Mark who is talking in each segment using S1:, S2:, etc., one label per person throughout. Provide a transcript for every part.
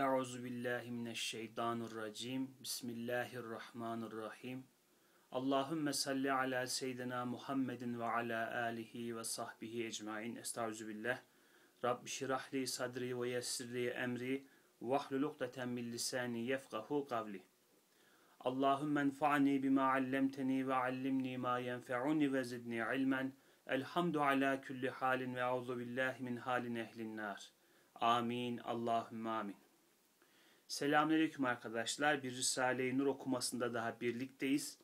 S1: Euzu billahi mineşşeytanirracim. Bismillahirrahmanirrahim. Allahümme salli ala seyyidina Muhammedin ve ala alihi ve sahbihi ecmain. Estaizu billah. Rabbi şirahli sadri ve yessirli emri vahlul ukdeten min lisani yefkahu kavli. Allahümme enfa'ni bima allemteni ve allimni ma yenfe'uni ve zidni ilmen. Elhamdu ala kulli halin ve auzu billahi min halin ehlin nar. Amin. Allahümme amin. Selamünaleyküm arkadaşlar. Bir Risale-i Nur okumasında daha birlikteyiz.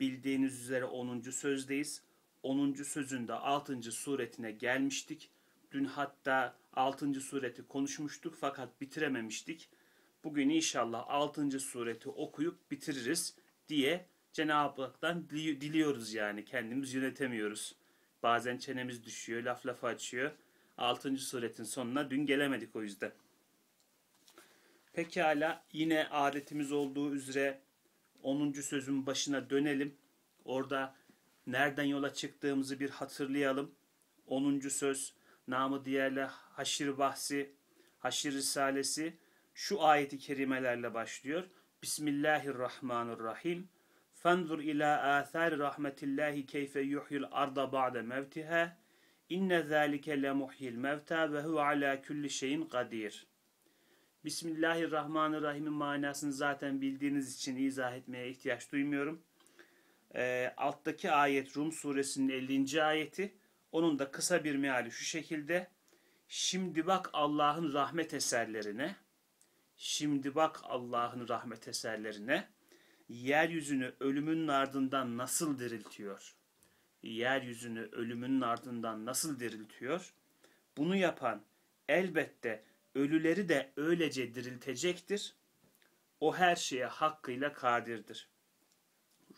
S1: Bildiğiniz üzere 10. sözdeyiz. 10. sözün de 6. suretine gelmiştik. Dün hatta 6. sureti konuşmuştuk fakat bitirememiştik. Bugün inşallah 6. sureti okuyup bitiririz diye Cenab-ı Hak'tan diliyoruz yani. Kendimiz yönetemiyoruz. Bazen çenemiz düşüyor, laf lafa açıyor. 6. suretin sonuna dün gelemedik o yüzden. Pekala yine adetimiz olduğu üzere 10. sözün başına dönelim. Orada nereden yola çıktığımızı bir hatırlayalım. 10. söz namı diğerle Haşir Bahsi, Haşir Risalesi şu ayeti kerimelerle başlıyor. Bismillahirrahmanirrahim. Fanzur ila athar rahmetillahi keyfe yuhyil arda ba'de mevtiha. İnne zâlike le muhyil mevta ve huve ala kulli şeyin kadir. Bismillahirrahmanirrahim'in manasını zaten bildiğiniz için izah etmeye ihtiyaç duymuyorum. E, alttaki ayet Rum suresinin 50. ayeti. Onun da kısa bir meali şu şekilde. Şimdi bak Allah'ın rahmet eserlerine. Şimdi bak Allah'ın rahmet eserlerine. Yeryüzünü ölümün ardından nasıl diriltiyor? Yeryüzünü ölümün ardından nasıl diriltiyor? Bunu yapan elbette ölüleri de öylece diriltecektir. O her şeye hakkıyla kadirdir.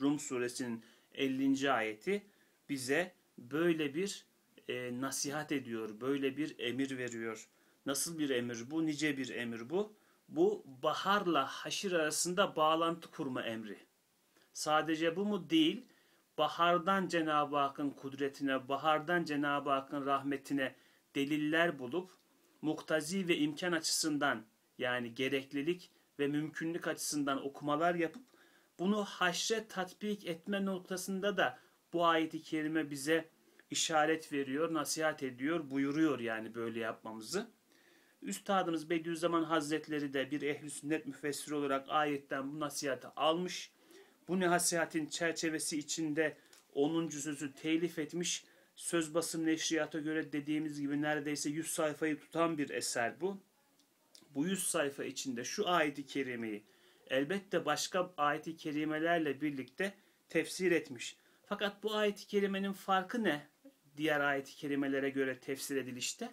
S1: Rum suresinin 50. ayeti bize böyle bir e, nasihat ediyor, böyle bir emir veriyor. Nasıl bir emir bu? Nice bir emir bu. Bu baharla haşir arasında bağlantı kurma emri. Sadece bu mu değil, bahardan Cenab-ı Hakk'ın kudretine, bahardan Cenab-ı Hakk'ın rahmetine deliller bulup muktazi ve imkan açısından yani gereklilik ve mümkünlük açısından okumalar yapıp bunu haşre tatbik etme noktasında da bu ayeti kerime bize işaret veriyor, nasihat ediyor, buyuruyor yani böyle yapmamızı. Üstadımız Bediüzzaman Hazretleri de bir ehli sünnet müfessiri olarak ayetten bu nasihatı almış. Bu nasihatin çerçevesi içinde 10. sözü telif etmiş söz basım neşriyata göre dediğimiz gibi neredeyse 100 sayfayı tutan bir eser bu. Bu 100 sayfa içinde şu ayeti kerimeyi elbette başka ayeti kerimelerle birlikte tefsir etmiş. Fakat bu ayeti kerimenin farkı ne? Diğer ayeti kerimelere göre tefsir edilişte.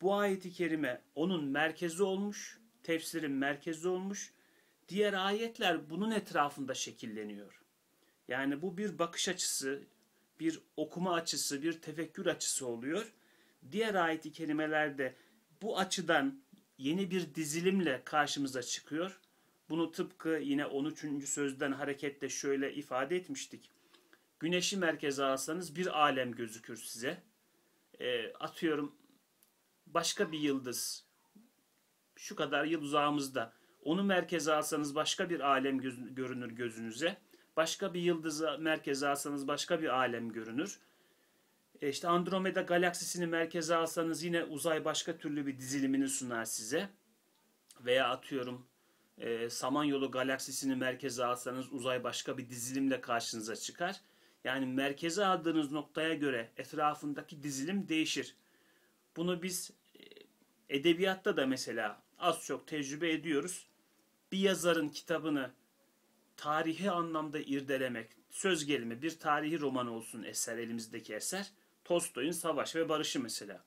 S1: Bu ayeti kerime onun merkezi olmuş, tefsirin merkezi olmuş. Diğer ayetler bunun etrafında şekilleniyor. Yani bu bir bakış açısı, bir okuma açısı, bir tefekkür açısı oluyor. Diğer ayeti kelimelerde bu açıdan yeni bir dizilimle karşımıza çıkıyor. Bunu tıpkı yine 13. sözden hareketle şöyle ifade etmiştik. Güneşi merkeze alsanız bir alem gözükür size. E, atıyorum başka bir yıldız şu kadar yıl uzağımızda. Onu merkeze alsanız başka bir alem göz, görünür gözünüze. Başka bir yıldızı merkeze alsanız başka bir alem görünür. E işte Andromeda galaksisini merkeze alsanız yine uzay başka türlü bir dizilimini sunar size. Veya atıyorum e, Samanyolu galaksisini merkeze alsanız uzay başka bir dizilimle karşınıza çıkar. Yani merkeze aldığınız noktaya göre etrafındaki dizilim değişir. Bunu biz e, edebiyatta da mesela az çok tecrübe ediyoruz. Bir yazarın kitabını tarihi anlamda irdelemek, söz gelimi bir tarihi roman olsun eser elimizdeki eser. Tolstoy'un Savaş ve Barışı mesela.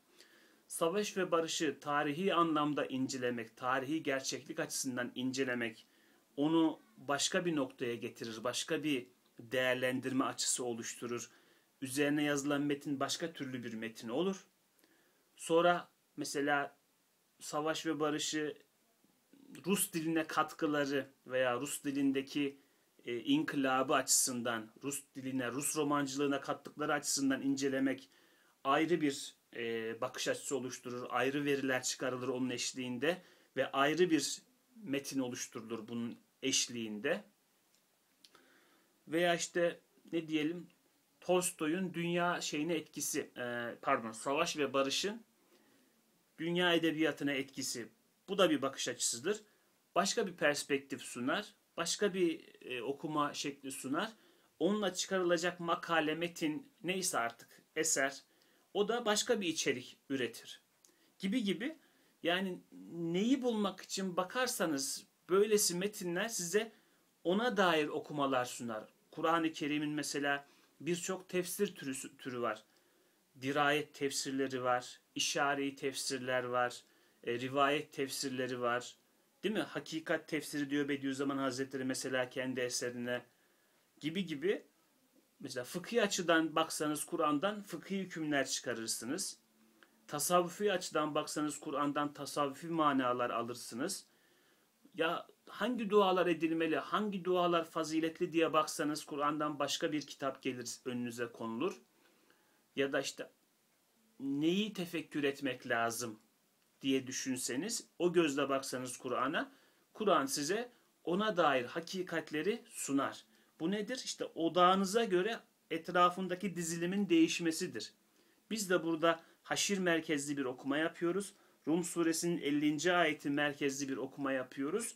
S1: Savaş ve Barış'ı tarihi anlamda incelemek, tarihi gerçeklik açısından incelemek, onu başka bir noktaya getirir, başka bir değerlendirme açısı oluşturur. Üzerine yazılan metin başka türlü bir metin olur. Sonra mesela Savaş ve Barış'ı Rus diline katkıları veya Rus dilindeki e, inkılabı açısından, Rus diline, Rus romancılığına kattıkları açısından incelemek ayrı bir e, bakış açısı oluşturur, ayrı veriler çıkarılır onun eşliğinde. ve ayrı bir metin oluşturulur bunun eşliğinde. Veya işte ne diyelim Tolstoy'un dünya şeyine etkisi, e, pardon Savaş ve Barış'ın dünya edebiyatına etkisi. Bu da bir bakış açısıdır. Başka bir perspektif sunar, başka bir e, okuma şekli sunar. Onunla çıkarılacak makale, metin neyse artık eser o da başka bir içerik üretir. Gibi gibi yani neyi bulmak için bakarsanız böylesi metinler size ona dair okumalar sunar. Kur'an-ı Kerim'in mesela birçok tefsir türü, türü var. Dirayet tefsirleri var, işareyi tefsirler var, e, rivayet tefsirleri var. Değil mi? Hakikat tefsiri diyor Bediüzzaman Hazretleri mesela kendi eserine gibi gibi. Mesela fıkhi açıdan baksanız Kur'an'dan fıkhi hükümler çıkarırsınız. Tasavvufi açıdan baksanız Kur'an'dan tasavvufi manalar alırsınız. Ya hangi dualar edilmeli, hangi dualar faziletli diye baksanız Kur'an'dan başka bir kitap gelir önünüze konulur. Ya da işte neyi tefekkür etmek lazım diye düşünseniz, o gözle baksanız Kur'an'a, Kur'an size ona dair hakikatleri sunar. Bu nedir? İşte odağınıza göre etrafındaki dizilimin değişmesidir. Biz de burada haşir merkezli bir okuma yapıyoruz. Rum suresinin 50. ayeti merkezli bir okuma yapıyoruz.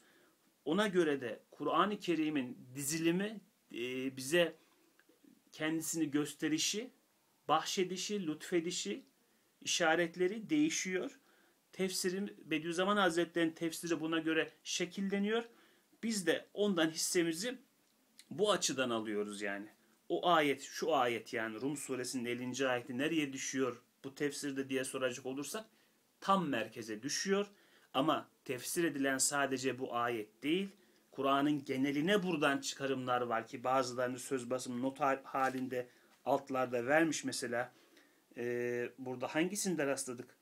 S1: Ona göre de Kur'an-ı Kerim'in dizilimi e, bize kendisini gösterişi, bahşedişi, lütfedişi, işaretleri değişiyor. Tefsirin Bediüzzaman Hazretleri'nin tefsiri buna göre şekilleniyor. Biz de ondan hissemizi bu açıdan alıyoruz yani. O ayet, şu ayet yani Rum suresinin 50. ayeti nereye düşüyor bu tefsirde diye soracak olursak tam merkeze düşüyor. Ama tefsir edilen sadece bu ayet değil. Kur'an'ın geneline buradan çıkarımlar var ki bazılarını söz basım not halinde altlarda vermiş mesela. Ee, burada hangisinde rastladık?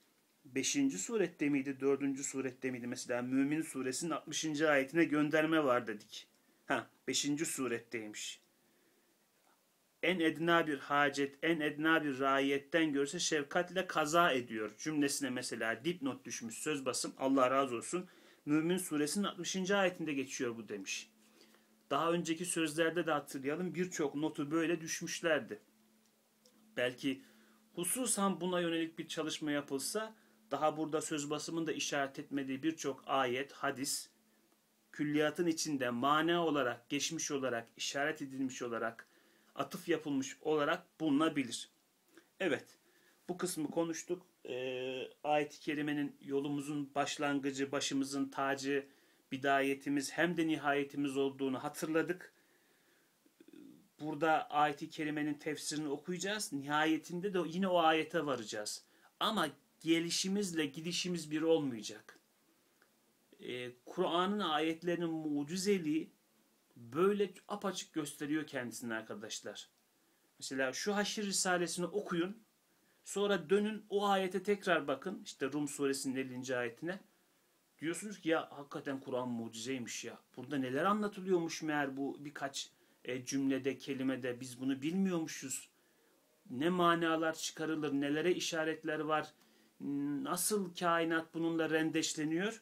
S1: 5. surette miydi, 4. surette miydi? Mesela Mümin suresinin 60. ayetine gönderme var dedik. Ha, 5. suretteymiş. En edna bir hacet, en edna bir raiyetten görse şefkatle kaza ediyor. Cümlesine mesela dipnot düşmüş söz basım. Allah razı olsun. Mümin suresinin 60. ayetinde geçiyor bu demiş. Daha önceki sözlerde de hatırlayalım birçok notu böyle düşmüşlerdi. Belki hususan buna yönelik bir çalışma yapılsa daha burada söz basımında işaret etmediği birçok ayet, hadis, külliyatın içinde mana olarak, geçmiş olarak, işaret edilmiş olarak, atıf yapılmış olarak bulunabilir. Evet, bu kısmı konuştuk. Ee, Ayet-i Kerime'nin yolumuzun başlangıcı, başımızın tacı, bidayetimiz hem de nihayetimiz olduğunu hatırladık. Burada ayet-i kerimenin tefsirini okuyacağız. Nihayetinde de yine o ayete varacağız. Ama gelişimizle gidişimiz bir olmayacak. Ee, Kur'an'ın ayetlerinin mucizeliği böyle apaçık gösteriyor kendisini arkadaşlar. Mesela şu Haşir Risalesini okuyun. Sonra dönün o ayete tekrar bakın. İşte Rum suresinin 50. ayetine. Diyorsunuz ki ya hakikaten Kur'an mucizeymiş ya. Burada neler anlatılıyormuş meğer bu birkaç e, cümlede, kelimede biz bunu bilmiyormuşuz. Ne manalar çıkarılır, nelere işaretler var, nasıl kainat bununla rendeşleniyor.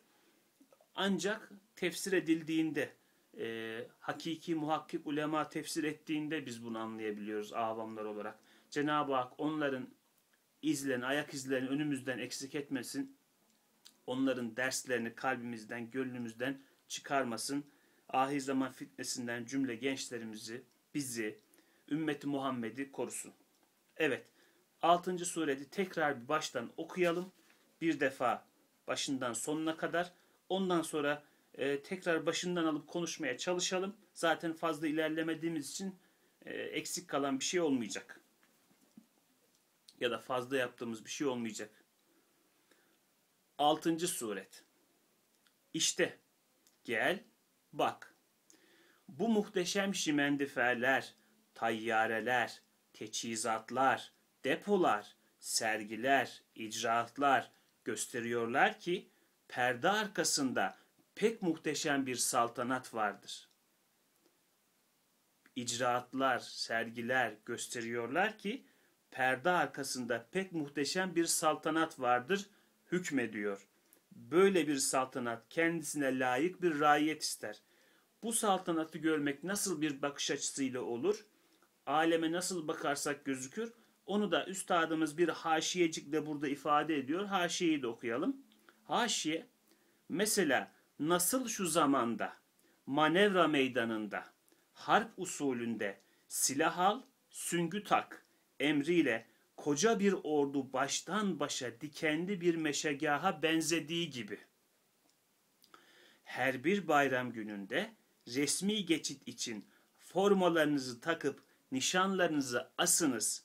S1: Ancak tefsir edildiğinde, e, hakiki muhakkik ulema tefsir ettiğinde biz bunu anlayabiliyoruz avamlar olarak. Cenab-ı Hak onların izlerini, ayak izlerini önümüzden eksik etmesin. Onların derslerini kalbimizden, gönlümüzden çıkarmasın. Ahir zaman fitnesinden cümle gençlerimizi, bizi, ümmeti Muhammed'i korusun. Evet, 6. surede tekrar bir baştan okuyalım. Bir defa başından sonuna kadar. Ondan sonra e, tekrar başından alıp konuşmaya çalışalım. Zaten fazla ilerlemediğimiz için e, eksik kalan bir şey olmayacak. Ya da fazla yaptığımız bir şey olmayacak. 6. suret. İşte gel bak. Bu muhteşem şimendiferler, tayyareler, teçhizatlar, depolar, sergiler, icraatlar gösteriyorlar ki perde arkasında pek muhteşem bir saltanat vardır. İcraatlar, sergiler gösteriyorlar ki perde arkasında pek muhteşem bir saltanat vardır, hükmediyor. böyle bir saltanat kendisine layık bir raiyet ister. Bu saltanatı görmek nasıl bir bakış açısıyla olur? Aleme nasıl bakarsak gözükür? Onu da üstadımız bir haşiyecikle burada ifade ediyor. Haşiyeyi de okuyalım. Haşiye mesela nasıl şu zamanda manevra meydanında harp usulünde silah al, süngü tak emriyle koca bir ordu baştan başa dikenli bir meşegaha benzediği gibi. Her bir bayram gününde resmi geçit için formalarınızı takıp nişanlarınızı asınız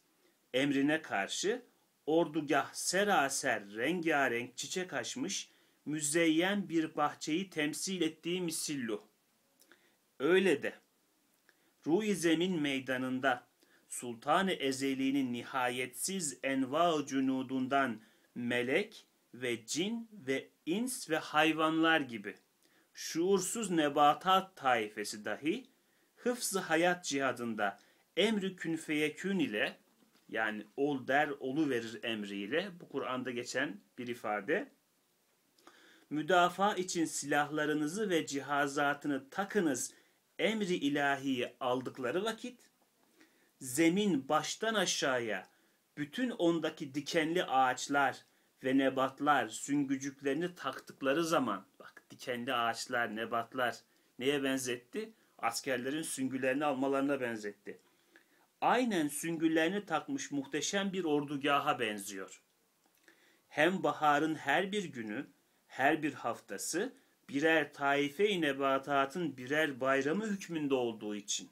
S1: emrine karşı ordugah seraser rengarenk çiçek açmış müzeyyen bir bahçeyi temsil ettiği misillu. Öyle de Ruhi Zemin meydanında Sultan-ı Ezeli'nin nihayetsiz enva cunudundan melek ve cin ve ins ve hayvanlar gibi şuursuz nebatat taifesi dahi hıfzı hayat cihadında emri kün feyekün ile yani ol der olu verir emriyle bu Kur'an'da geçen bir ifade müdafaa için silahlarınızı ve cihazatını takınız emri ilahiyi aldıkları vakit zemin baştan aşağıya bütün ondaki dikenli ağaçlar ve nebatlar süngücüklerini taktıkları zaman bak dikenli ağaçlar, nebatlar neye benzetti? Askerlerin süngülerini almalarına benzetti. Aynen süngülerini takmış muhteşem bir ordugaha benziyor. Hem baharın her bir günü, her bir haftası birer taife-i nebatatın birer bayramı hükmünde olduğu için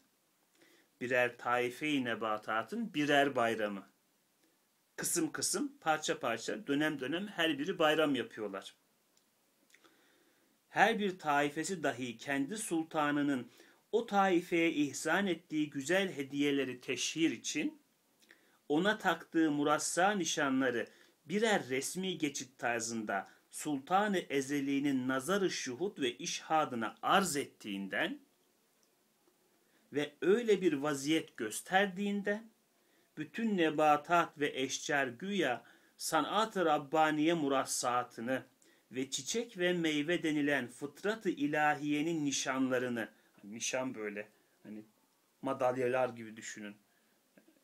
S1: birer taife-i nebatatın birer bayramı. Kısım kısım, parça parça, dönem dönem her biri bayram yapıyorlar. Her bir taifesi dahi kendi sultanının o taifeye ihsan ettiği güzel hediyeleri teşhir için ona taktığı murassa nişanları birer resmi geçit tarzında Sultanı Ezeli'nin nazarı şuhud ve işhadına arz ettiğinden ve öyle bir vaziyet gösterdiğinde bütün nebatat ve eşcer güya sanat-ı Rabbaniye murassatını ve çiçek ve meyve denilen fıtrat-ı ilahiyenin nişanlarını, nişan böyle hani madalyalar gibi düşünün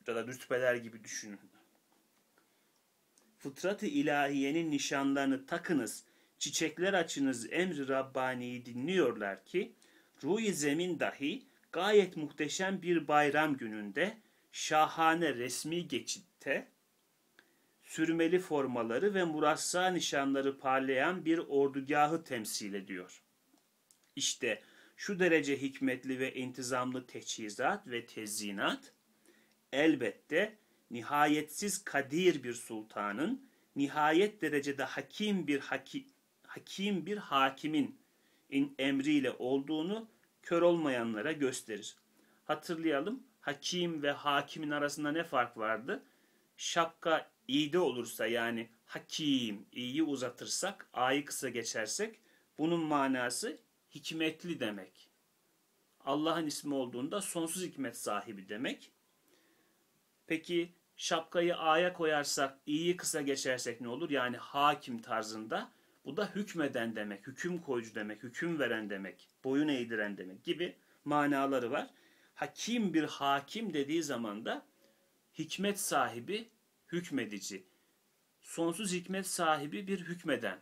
S1: ya da rütbeler gibi düşünün. Fıtrat-ı ilahiyenin nişanlarını takınız, çiçekler açınız emri Rabbani'yi dinliyorlar ki, ruhi zemin dahi gayet muhteşem bir bayram gününde şahane resmi geçitte sürmeli formaları ve murassa nişanları parlayan bir ordugahı temsil ediyor. İşte şu derece hikmetli ve intizamlı teçhizat ve tezyinat elbette nihayetsiz kadir bir sultanın nihayet derecede hakim bir haki, hakim bir hakimin emriyle olduğunu kör olmayanlara gösterir. Hatırlayalım hakim ve hakimin arasında ne fark vardı? Şapka iyide olursa yani hakim iyi uzatırsak a'yı kısa geçersek bunun manası hikmetli demek. Allah'ın ismi olduğunda sonsuz hikmet sahibi demek. Peki şapkayı a'ya koyarsak i'yi kısa geçersek ne olur? Yani hakim tarzında bu da hükmeden demek, hüküm koyucu demek, hüküm veren demek, boyun eğdiren demek gibi manaları var. Hakim bir hakim dediği zaman da hikmet sahibi, hükmedici. Sonsuz hikmet sahibi bir hükmeden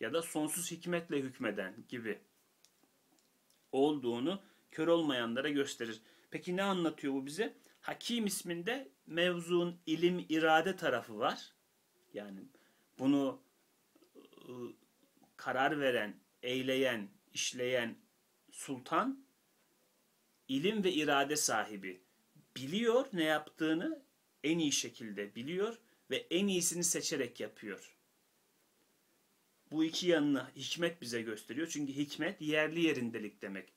S1: ya da sonsuz hikmetle hükmeden gibi olduğunu kör olmayanlara gösterir. Peki ne anlatıyor bu bize? Hakim isminde mevzuun ilim irade tarafı var. Yani bunu ıı, karar veren, eyleyen, işleyen sultan ilim ve irade sahibi. Biliyor ne yaptığını en iyi şekilde biliyor ve en iyisini seçerek yapıyor. Bu iki yanını hikmet bize gösteriyor. Çünkü hikmet yerli yerindelik demek.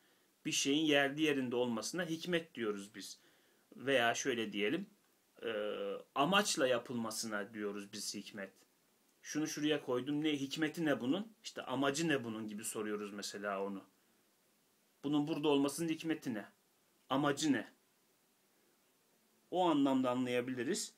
S1: Bir şeyin yerli yerinde olmasına hikmet diyoruz biz. Veya şöyle diyelim, amaçla yapılmasına diyoruz biz hikmet şunu şuraya koydum. Ne hikmeti ne bunun? İşte amacı ne bunun gibi soruyoruz mesela onu. Bunun burada olmasının hikmeti ne? Amacı ne? O anlamda anlayabiliriz.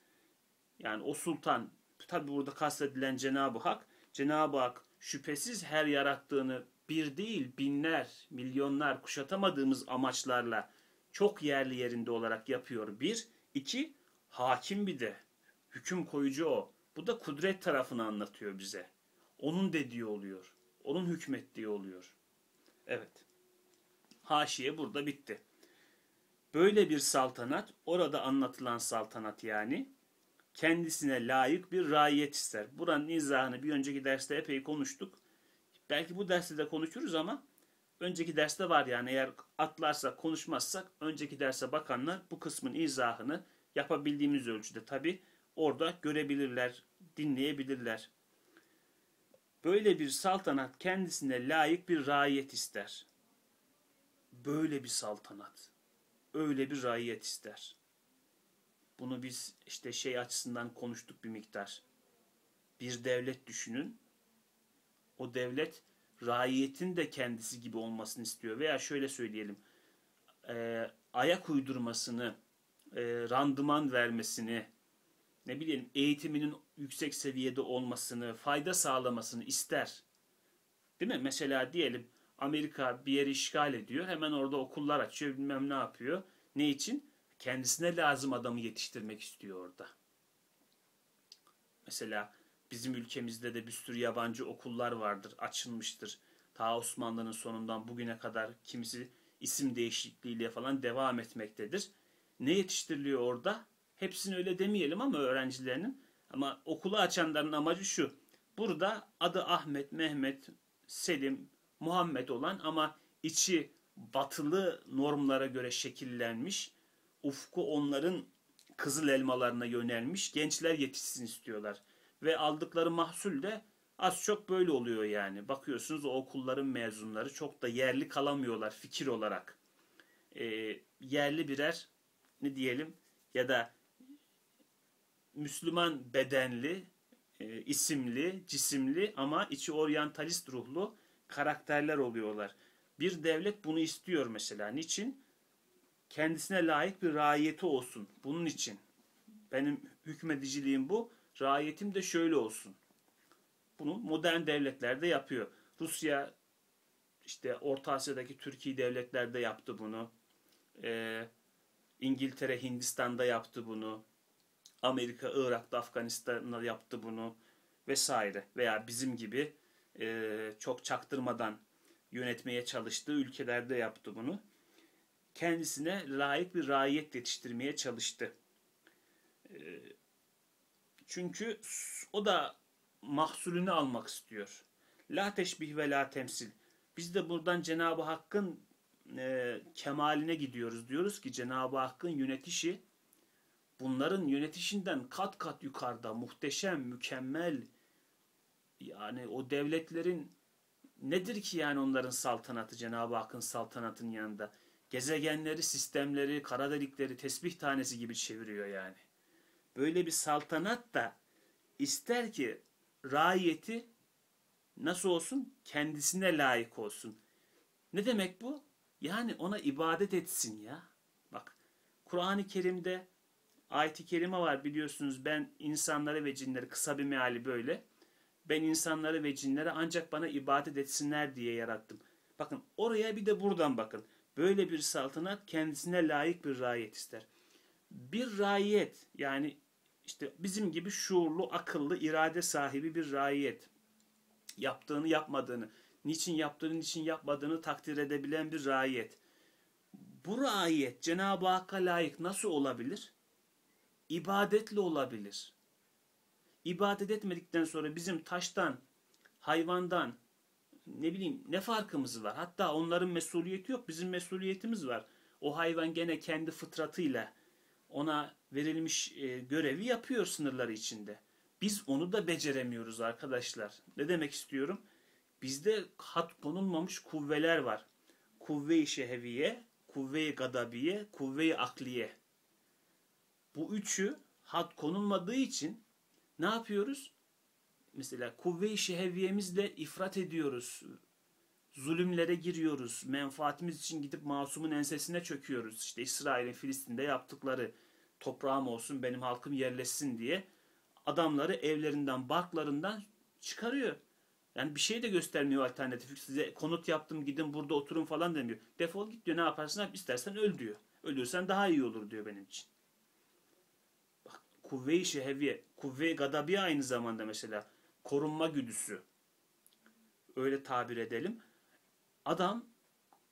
S1: Yani o sultan tabi burada kastedilen Cenab-ı Hak Cenab-ı Hak şüphesiz her yarattığını bir değil binler, milyonlar kuşatamadığımız amaçlarla çok yerli yerinde olarak yapıyor. Bir, iki, hakim bir de. Hüküm koyucu o. Bu da kudret tarafını anlatıyor bize. Onun dediği oluyor. Onun hükmettiği oluyor. Evet. Haşiye burada bitti. Böyle bir saltanat, orada anlatılan saltanat yani, kendisine layık bir raiyet ister. Buranın izahını bir önceki derste epey konuştuk. Belki bu derste de konuşuruz ama önceki derste var yani eğer atlarsak konuşmazsak önceki derse bakanlar bu kısmın izahını yapabildiğimiz ölçüde tabi orada görebilirler, dinleyebilirler. Böyle bir saltanat kendisine layık bir raiyet ister. Böyle bir saltanat, öyle bir raiyet ister. Bunu biz işte şey açısından konuştuk bir miktar. Bir devlet düşünün. O devlet raiyetin de kendisi gibi olmasını istiyor. Veya şöyle söyleyelim. E, ayak uydurmasını, e, randıman vermesini, ne bileyim eğitiminin yüksek seviyede olmasını, fayda sağlamasını ister. Değil mi? Mesela diyelim Amerika bir yeri işgal ediyor. Hemen orada okullar açıyor bilmem ne yapıyor. Ne için? Kendisine lazım adamı yetiştirmek istiyor orada. Mesela bizim ülkemizde de bir sürü yabancı okullar vardır, açılmıştır. Ta Osmanlı'nın sonundan bugüne kadar kimisi isim değişikliğiyle falan devam etmektedir. Ne yetiştiriliyor orada? Hepsini öyle demeyelim ama öğrencilerinin. Ama okulu açanların amacı şu. Burada adı Ahmet, Mehmet, Selim, Muhammed olan ama içi batılı normlara göre şekillenmiş, ufku onların kızıl elmalarına yönelmiş gençler yetişsin istiyorlar. Ve aldıkları mahsul de az çok böyle oluyor yani. Bakıyorsunuz o okulların mezunları çok da yerli kalamıyorlar fikir olarak. E, yerli birer ne diyelim ya da Müslüman bedenli, e, isimli, cisimli ama içi oryantalist ruhlu karakterler oluyorlar. Bir devlet bunu istiyor mesela. Niçin? Kendisine layık bir raiyeti olsun. Bunun için. Benim hükmediciliğim bu. Raiyetim de şöyle olsun. Bunu modern devletler de yapıyor. Rusya işte Orta Asya'daki Türkiye devletler de yaptı bunu. Ee, İngiltere Hindistan'da yaptı bunu. Amerika Irak'ta Afganistan'da yaptı bunu vesaire. Veya bizim gibi e, çok çaktırmadan yönetmeye çalıştığı ülkelerde yaptı bunu. Kendisine layık bir raiyet yetiştirmeye çalıştı. E, çünkü o da mahsulünü almak istiyor. La teşbih ve la temsil. Biz de buradan Cenab-ı Hakk'ın e, kemaline gidiyoruz. Diyoruz ki Cenab-ı Hakk'ın yönetişi bunların yönetişinden kat kat yukarıda muhteşem, mükemmel yani o devletlerin nedir ki yani onların saltanatı Cenab-ı Hakk'ın saltanatının yanında? Gezegenleri, sistemleri, kara delikleri tesbih tanesi gibi çeviriyor yani. Böyle bir saltanat da ister ki raiyeti nasıl olsun? Kendisine layık olsun. Ne demek bu? Yani ona ibadet etsin ya. Bak Kur'an-ı Kerim'de ayet-i kerime var biliyorsunuz ben insanları ve cinleri kısa bir meali böyle. Ben insanları ve cinleri ancak bana ibadet etsinler diye yarattım. Bakın oraya bir de buradan bakın. Böyle bir saltanat kendisine layık bir raiyet ister. Bir raiyet yani işte bizim gibi şuurlu, akıllı, irade sahibi bir raiyet. Yaptığını yapmadığını, niçin yaptığını, niçin yapmadığını takdir edebilen bir raiyet. Bu raiyet Cenab-ı Hakk'a layık nasıl olabilir? İbadetle olabilir. İbadet etmedikten sonra bizim taştan, hayvandan, ne bileyim ne farkımız var? Hatta onların mesuliyeti yok, bizim mesuliyetimiz var. O hayvan gene kendi fıtratıyla ona verilmiş e, görevi yapıyor sınırları içinde. Biz onu da beceremiyoruz arkadaşlar. Ne demek istiyorum? Bizde hat konulmamış kuvveler var. Kuvve-i şeheviye, kuvve-i gadabiye, kuvve-i akliye. Bu üçü hat konulmadığı için ne yapıyoruz? Mesela kuvve-i şeheviyemizle ifrat ediyoruz. Zulümlere giriyoruz. Menfaatimiz için gidip masumun ensesine çöküyoruz. İşte İsrail'in Filistin'de yaptıkları toprağım olsun benim halkım yerleşsin diye adamları evlerinden, barklarından çıkarıyor. Yani bir şey de göstermiyor alternatif. Size konut yaptım gidin burada oturun falan demiyor. Defol git diyor ne yaparsın yap istersen öl diyor. Ölürsen daha iyi olur diyor benim için. Bak kuvve-i şehviye, kuvve-i gadabiye aynı zamanda mesela korunma güdüsü. Öyle tabir edelim. Adam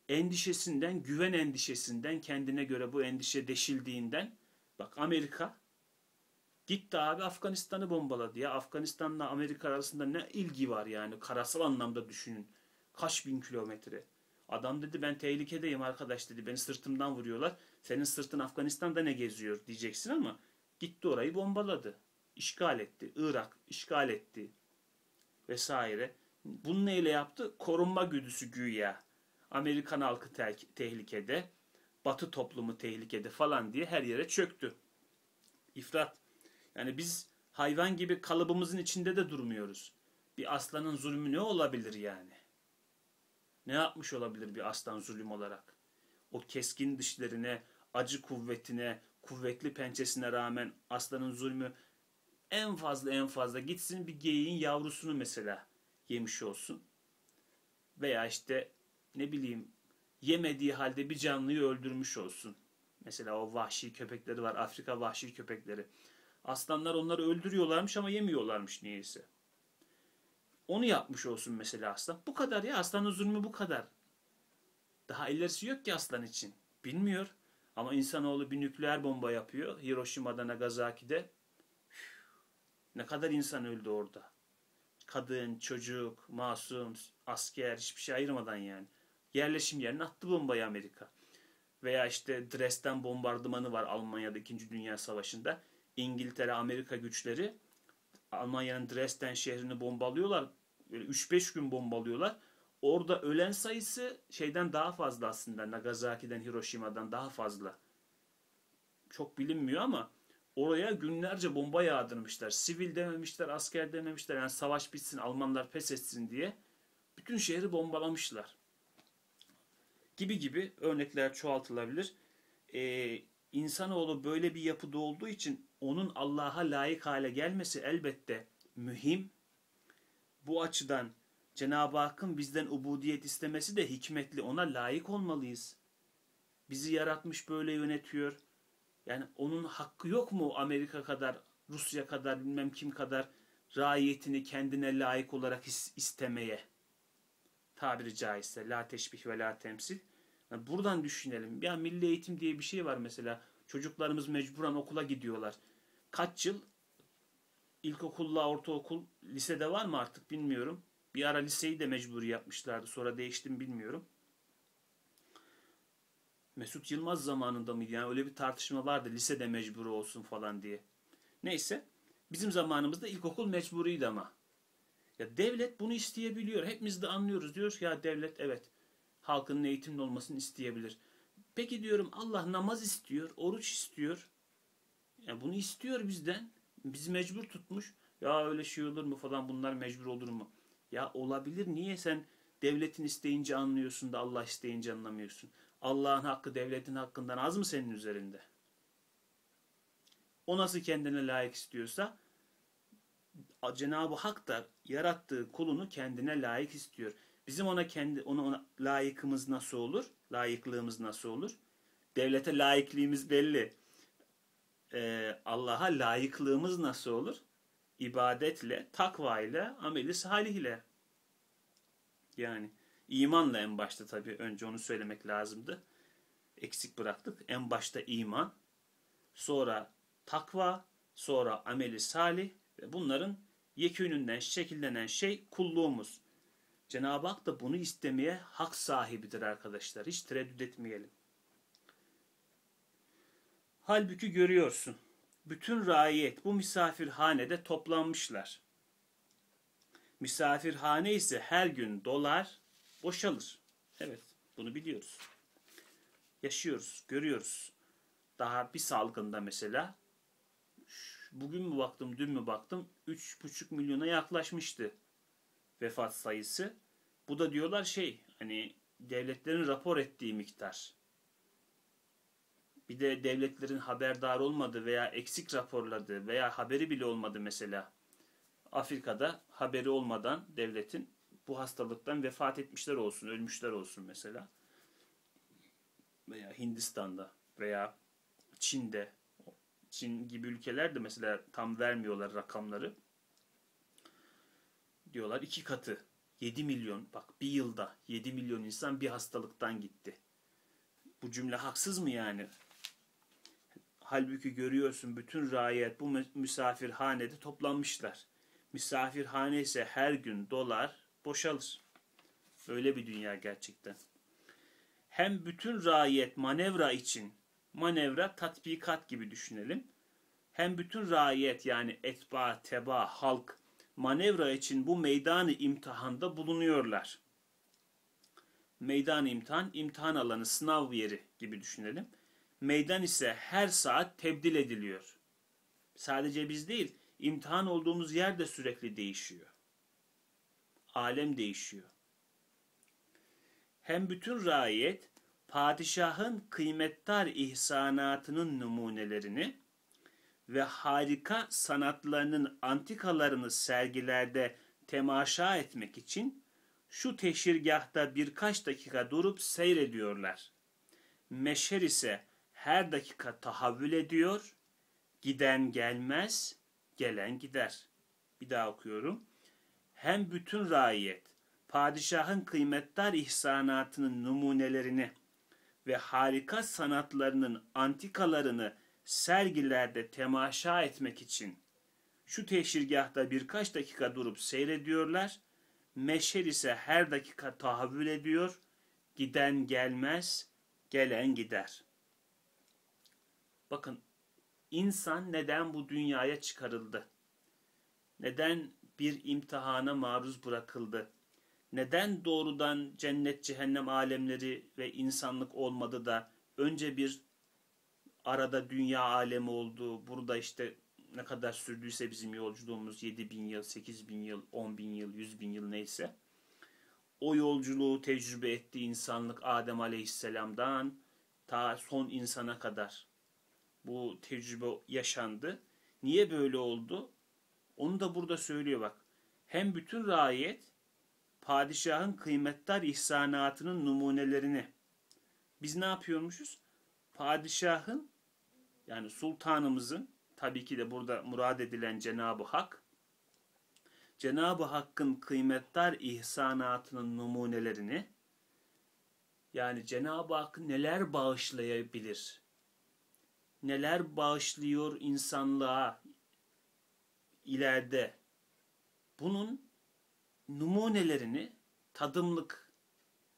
S1: endişesinden, güven endişesinden, kendine göre bu endişe deşildiğinden bak Amerika gitti abi Afganistan'ı bombaladı ya. Afganistan'la Amerika arasında ne ilgi var yani karasal anlamda düşünün. Kaç bin kilometre. Adam dedi ben tehlikedeyim arkadaş dedi. Beni sırtımdan vuruyorlar. Senin sırtın Afganistan'da ne geziyor diyeceksin ama gitti orayı bombaladı. İşgal etti. Irak işgal etti. Vesaire. Bunu neyle yaptı? Korunma güdüsü güya. Amerikan halkı te- tehlikede, Batı toplumu tehlikede falan diye her yere çöktü. İfrat. Yani biz hayvan gibi kalıbımızın içinde de durmuyoruz. Bir aslanın zulmü ne olabilir yani? Ne yapmış olabilir bir aslan zulüm olarak? O keskin dişlerine, acı kuvvetine, kuvvetli pençesine rağmen aslanın zulmü en fazla en fazla gitsin bir geyiğin yavrusunu mesela yemiş olsun. Veya işte ne bileyim yemediği halde bir canlıyı öldürmüş olsun. Mesela o vahşi köpekleri var. Afrika vahşi köpekleri. Aslanlar onları öldürüyorlarmış ama yemiyorlarmış niyeyse. Onu yapmış olsun mesela aslan. Bu kadar ya aslanın zulmü bu kadar. Daha ilerisi yok ki aslan için. Bilmiyor. Ama insanoğlu bir nükleer bomba yapıyor. Hiroşima'da Nagasaki'de. Ne kadar insan öldü orada. Kadın, çocuk, masum, asker hiçbir şey ayırmadan yani. Yerleşim yerine attı bombayı Amerika. Veya işte Dresden bombardımanı var Almanya'da 2. Dünya Savaşı'nda. İngiltere, Amerika güçleri Almanya'nın Dresden şehrini bombalıyorlar. Böyle 3-5 gün bombalıyorlar. Orada ölen sayısı şeyden daha fazla aslında. Nagasaki'den, Hiroşima'dan daha fazla. Çok bilinmiyor ama oraya günlerce bomba yağdırmışlar. Sivil dememişler, asker dememişler. Yani savaş bitsin, Almanlar pes etsin diye. Bütün şehri bombalamışlar. Gibi gibi örnekler çoğaltılabilir. Ee, insanoğlu böyle bir yapıda olduğu için onun Allah'a layık hale gelmesi elbette mühim. Bu açıdan Cenab-ı Hakk'ın bizden ubudiyet istemesi de hikmetli. Ona layık olmalıyız. Bizi yaratmış böyle yönetiyor. Yani onun hakkı yok mu Amerika kadar, Rusya kadar, bilmem kim kadar raiyetini kendine layık olarak istemeye? Tabiri caizse la teşbih ve la temsil. Yani buradan düşünelim. Ya milli eğitim diye bir şey var mesela. Çocuklarımız mecburen okula gidiyorlar. Kaç yıl ilkokulla ortaokul, lisede var mı artık bilmiyorum. Bir ara liseyi de mecburi yapmışlardı. Sonra değiştim bilmiyorum. Mesut Yılmaz zamanında mıydı? Yani öyle bir tartışma vardı. Lisede mecburi olsun falan diye. Neyse. Bizim zamanımızda ilkokul mecburiydi ama. Ya devlet bunu isteyebiliyor. Hepimiz de anlıyoruz. Diyoruz ya devlet evet halkının eğitimli olmasını isteyebilir. Peki diyorum Allah namaz istiyor, oruç istiyor. Ya bunu istiyor bizden. Bizi mecbur tutmuş. Ya öyle şey olur mu falan bunlar mecbur olur mu? Ya olabilir. Niye sen devletin isteyince anlıyorsun da Allah isteyince anlamıyorsun? Allah'ın hakkı devletin hakkından az mı senin üzerinde? O nasıl kendine layık istiyorsa Cenab-ı Hak da yarattığı kulunu kendine layık istiyor. Bizim ona kendi ona, ona layıkımız nasıl olur? Layıklığımız nasıl olur? Devlete layıklığımız belli. Ee, Allah'a layıklığımız nasıl olur? İbadetle, takva ile, ameli salih ile. Yani imanla en başta tabii önce onu söylemek lazımdı. Eksik bıraktık. En başta iman, sonra takva, sonra ameli salih ve bunların yekününden şekillenen şey kulluğumuz. Cenab-ı Hak da bunu istemeye hak sahibidir arkadaşlar. Hiç tereddüt etmeyelim. Halbuki görüyorsun. Bütün raiyet bu misafirhanede toplanmışlar. Misafirhane ise her gün dolar, boşalır. Evet, bunu biliyoruz. Yaşıyoruz, görüyoruz. Daha bir salgında mesela bugün mü baktım, dün mü baktım 3,5 milyona yaklaşmıştı vefat sayısı. Bu da diyorlar şey hani devletlerin rapor ettiği miktar. Bir de devletlerin haberdar olmadı veya eksik raporladı veya haberi bile olmadı mesela. Afrika'da haberi olmadan devletin bu hastalıktan vefat etmişler olsun, ölmüşler olsun mesela. Veya Hindistan'da veya Çin'de. Çin gibi ülkeler de mesela tam vermiyorlar rakamları. Diyorlar iki katı 7 milyon bak bir yılda 7 milyon insan bir hastalıktan gitti. Bu cümle haksız mı yani? Halbuki görüyorsun bütün raiyet bu misafirhanede toplanmışlar. Misafirhane ise her gün dolar boşalır. Öyle bir dünya gerçekten. Hem bütün raiyet manevra için, manevra tatbikat gibi düşünelim. Hem bütün raiyet yani etba, teba, halk manevra için bu meydanı imtihanda bulunuyorlar. Meydan imtihan, imtihan alanı, sınav yeri gibi düşünelim. Meydan ise her saat tebdil ediliyor. Sadece biz değil, imtihan olduğumuz yer de sürekli değişiyor. Alem değişiyor. Hem bütün raiyet padişahın kıymettar ihsanatının numunelerini ve harika sanatlarının antikalarını sergilerde temaşa etmek için şu teşhirgahta birkaç dakika durup seyrediyorlar. Meşer ise her dakika tahavvül ediyor, giden gelmez, gelen gider. Bir daha okuyorum. Hem bütün raiyet, padişahın kıymetdar ihsanatının numunelerini ve harika sanatlarının antikalarını sergilerde temaşa etmek için şu teşhirgahta birkaç dakika durup seyrediyorlar. Meşher ise her dakika tahavvül ediyor. Giden gelmez, gelen gider. Bakın insan neden bu dünyaya çıkarıldı? Neden bir imtihana maruz bırakıldı? Neden doğrudan cennet cehennem alemleri ve insanlık olmadı da önce bir arada dünya alemi oldu. Burada işte ne kadar sürdüyse bizim yolculuğumuz 7 bin yıl, 8 bin yıl, 10 bin yıl, 100 bin yıl neyse. O yolculuğu tecrübe etti insanlık Adem Aleyhisselam'dan ta son insana kadar. Bu tecrübe yaşandı. Niye böyle oldu? Onu da burada söylüyor bak. Hem bütün raiyet padişahın kıymetdar ihsanatının numunelerini biz ne yapıyormuşuz? Padişahın yani sultanımızın tabii ki de burada murad edilen Cenab-ı Hak Cenab-ı Hakk'ın kıymetdar ihsanatının numunelerini yani Cenab-ı Hak neler bağışlayabilir? Neler bağışlıyor insanlığa ileride? Bunun numunelerini tadımlık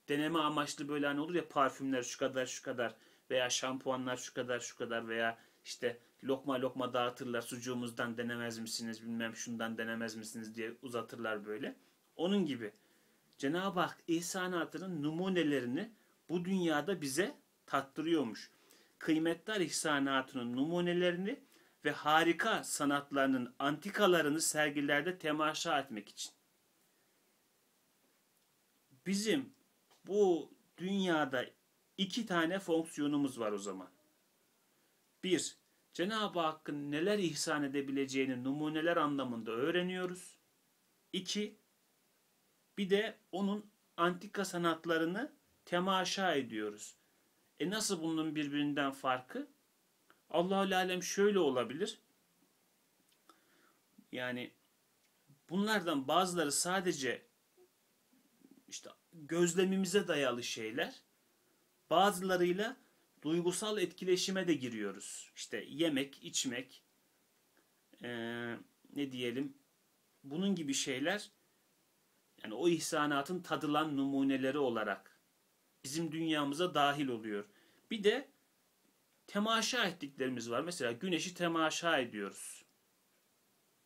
S1: deneme amaçlı böyle hani olur ya parfümler şu kadar şu kadar veya şampuanlar şu kadar şu kadar veya işte lokma lokma dağıtırlar sucuğumuzdan denemez misiniz bilmem şundan denemez misiniz diye uzatırlar böyle. Onun gibi Cenab-ı Hak ihsanatının numunelerini bu dünyada bize tattırıyormuş. Kıymetler ihsanatının numunelerini ve harika sanatlarının antikalarını sergilerde temaşa etmek için. Bizim bu dünyada iki tane fonksiyonumuz var o zaman. Bir, Cenab-ı Hakk'ın neler ihsan edebileceğini numuneler anlamında öğreniyoruz. İki, bir de onun antika sanatlarını temaşa ediyoruz. E nasıl bunun birbirinden farkı? Allahü alem şöyle olabilir. Yani bunlardan bazıları sadece işte gözlemimize dayalı şeyler. Bazılarıyla duygusal etkileşime de giriyoruz. İşte yemek, içmek, ee, ne diyelim, bunun gibi şeyler yani o ihsanatın tadılan numuneleri olarak bizim dünyamıza dahil oluyor. Bir de temaşa ettiklerimiz var. Mesela güneşi temaşa ediyoruz.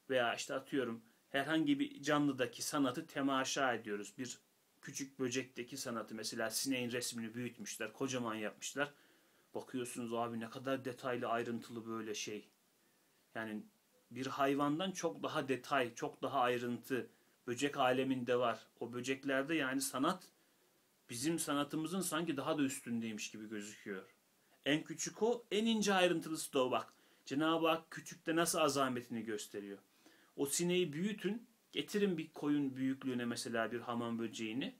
S1: Veya işte atıyorum herhangi bir canlıdaki sanatı temaşa ediyoruz. Bir küçük böcekteki sanatı mesela sineğin resmini büyütmüşler, kocaman yapmışlar. Bakıyorsunuz abi ne kadar detaylı, ayrıntılı böyle şey. Yani bir hayvandan çok daha detay, çok daha ayrıntı böcek aleminde var. O böceklerde yani sanat bizim sanatımızın sanki daha da üstündeymiş gibi gözüküyor. En küçük o, en ince ayrıntılısı da o bak. Cenab-ı Hak küçükte nasıl azametini gösteriyor. O sineği büyütün, Getirin bir koyun büyüklüğüne mesela bir hamam böceğini.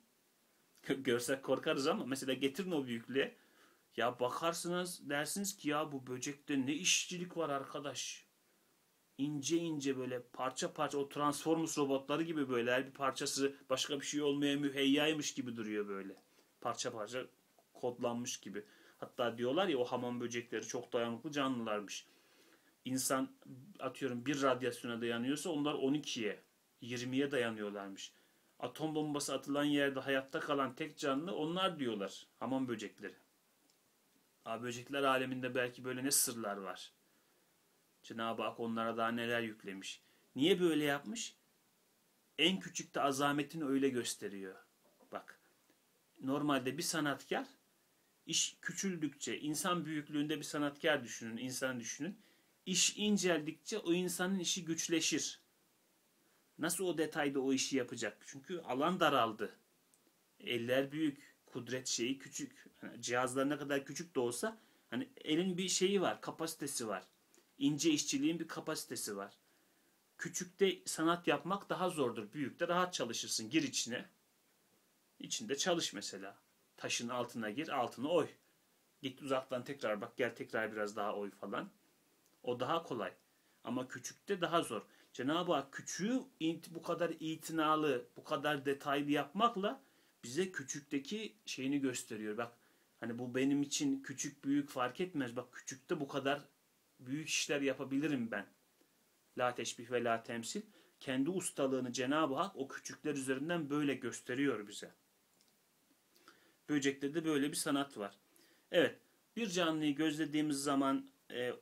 S1: Görsek korkarız ama mesela getirin o büyüklüğe. Ya bakarsınız dersiniz ki ya bu böcekte ne işçilik var arkadaş. İnce ince böyle parça parça o Transformers robotları gibi böyle her bir parçası başka bir şey olmaya müheyyaymış gibi duruyor böyle. Parça parça kodlanmış gibi. Hatta diyorlar ya o hamam böcekleri çok dayanıklı canlılarmış. İnsan atıyorum bir radyasyona dayanıyorsa onlar 12'ye 20'ye dayanıyorlarmış. Atom bombası atılan yerde hayatta kalan tek canlı onlar diyorlar. Hamam böcekleri. Abi böcekler aleminde belki böyle ne sırlar var. Cenab-ı Hak onlara daha neler yüklemiş. Niye böyle yapmış? En küçükte azametini öyle gösteriyor. Bak normalde bir sanatkar iş küçüldükçe insan büyüklüğünde bir sanatkar düşünün, insan düşünün. İş inceldikçe o insanın işi güçleşir. Nasıl o detayda o işi yapacak? Çünkü alan daraldı. Eller büyük, kudret şeyi küçük. Yani cihazlar ne kadar küçük de olsa hani elin bir şeyi var, kapasitesi var. İnce işçiliğin bir kapasitesi var. Küçükte sanat yapmak daha zordur. Büyükte rahat çalışırsın. Gir içine. İçinde çalış mesela. Taşın altına gir, altını oy. Git uzaktan tekrar bak, gel tekrar biraz daha oy falan. O daha kolay. Ama küçükte daha zor. Cenab-ı Hak küçüğü bu kadar itinalı, bu kadar detaylı yapmakla bize küçükteki şeyini gösteriyor. Bak hani bu benim için küçük büyük fark etmez. Bak küçükte bu kadar büyük işler yapabilirim ben. La teşbih ve la temsil. Kendi ustalığını Cenab-ı Hak o küçükler üzerinden böyle gösteriyor bize. Böcekte de böyle bir sanat var. Evet, bir canlıyı gözlediğimiz zaman e,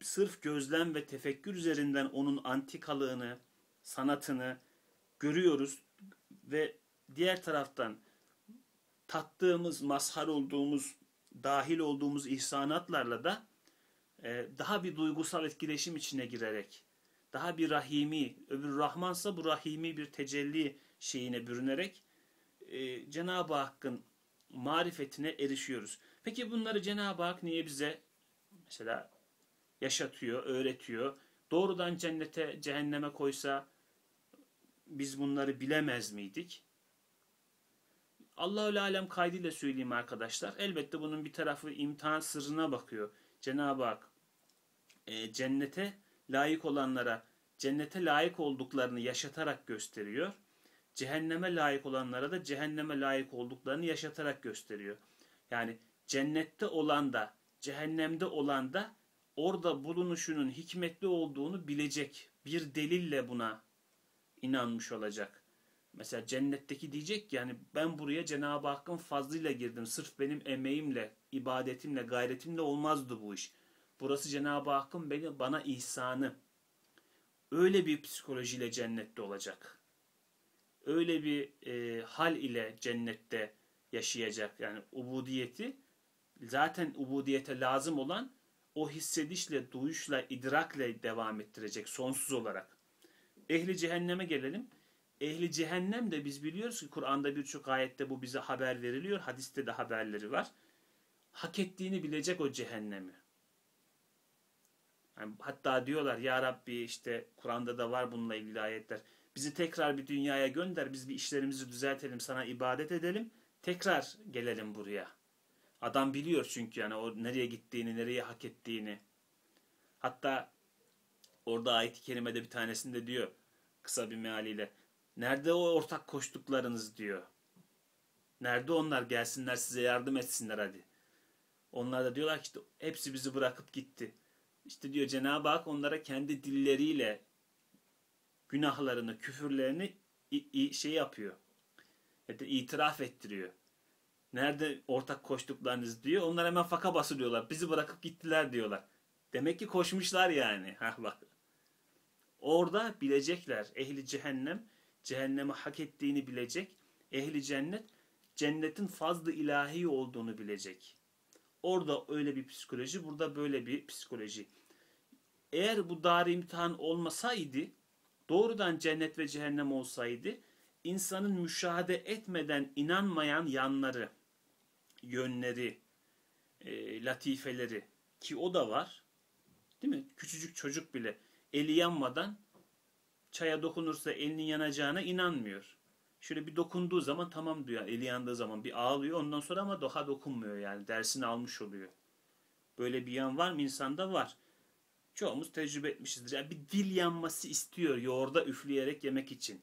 S1: sırf gözlem ve tefekkür üzerinden onun antikalığını, sanatını görüyoruz ve diğer taraftan tattığımız, mazhar olduğumuz, dahil olduğumuz ihsanatlarla da e, daha bir duygusal etkileşim içine girerek, daha bir rahimi, öbür Rahmansa bu rahimi bir tecelli şeyine bürünerek e, Cenab-ı Hakk'ın marifetine erişiyoruz. Peki bunları Cenab-ı Hak niye bize mesela yaşatıyor, öğretiyor? Doğrudan cennete, cehenneme koysa biz bunları bilemez miydik? Allahü alem kaydıyla söyleyeyim arkadaşlar. Elbette bunun bir tarafı imtihan sırrına bakıyor. Cenab-ı Hak e, cennete layık olanlara cennete layık olduklarını yaşatarak gösteriyor. Cehenneme layık olanlara da cehenneme layık olduklarını yaşatarak gösteriyor. Yani cennette olan da cehennemde olan da orada bulunuşunun hikmetli olduğunu bilecek. Bir delille buna inanmış olacak. Mesela cennetteki diyecek ki yani ben buraya Cenab-ı Hakk'ın fazlıyla girdim. Sırf benim emeğimle, ibadetimle, gayretimle olmazdı bu iş. Burası Cenab-ı Hakk'ın bana ihsanı. Öyle bir psikolojiyle cennette olacak. Öyle bir e, hal ile cennette yaşayacak. Yani ubudiyeti zaten ubudiyete lazım olan o hissedişle, duyuşla, idrakle devam ettirecek sonsuz olarak. Ehli cehenneme gelelim. Ehli cehennem de biz biliyoruz ki Kur'an'da birçok ayette bu bize haber veriliyor. Hadiste de haberleri var. Hak ettiğini bilecek o cehennemi. Yani hatta diyorlar ya Rabbi işte Kur'an'da da var bununla ilgili ayetler. Bizi tekrar bir dünyaya gönder, biz bir işlerimizi düzeltelim, sana ibadet edelim. Tekrar gelelim buraya. Adam biliyor çünkü yani o nereye gittiğini, nereye hak ettiğini. Hatta orada ayet-i kerimede bir tanesinde diyor kısa bir mealiyle. Nerede o ortak koştuklarınız diyor. Nerede onlar gelsinler size yardım etsinler hadi. Onlar da diyorlar ki işte hepsi bizi bırakıp gitti. İşte diyor Cenab-ı Hak onlara kendi dilleriyle günahlarını, küfürlerini şey yapıyor. İtiraf ettiriyor. Nerede ortak koştuklarınız diyor. Onlar hemen faka basılıyorlar. Bizi bırakıp gittiler diyorlar. Demek ki koşmuşlar yani. Hah bak. Orada bilecekler. Ehli cehennem cehennemi hak ettiğini bilecek. Ehli cennet cennetin fazla ilahi olduğunu bilecek. Orada öyle bir psikoloji, burada böyle bir psikoloji. Eğer bu dar imtihan olmasaydı, doğrudan cennet ve cehennem olsaydı, insanın müşahede etmeden inanmayan yanları, yönleri, e, latifeleri ki o da var. Değil mi? Küçücük çocuk bile eli yanmadan çaya dokunursa elinin yanacağına inanmıyor. Şöyle bir dokunduğu zaman tamam diyor. Eli yandığı zaman bir ağlıyor. Ondan sonra ama daha dokunmuyor yani. Dersini almış oluyor. Böyle bir yan var mı? insanda var. Çoğumuz tecrübe etmişizdir. Yani bir dil yanması istiyor yoğurda üfleyerek yemek için.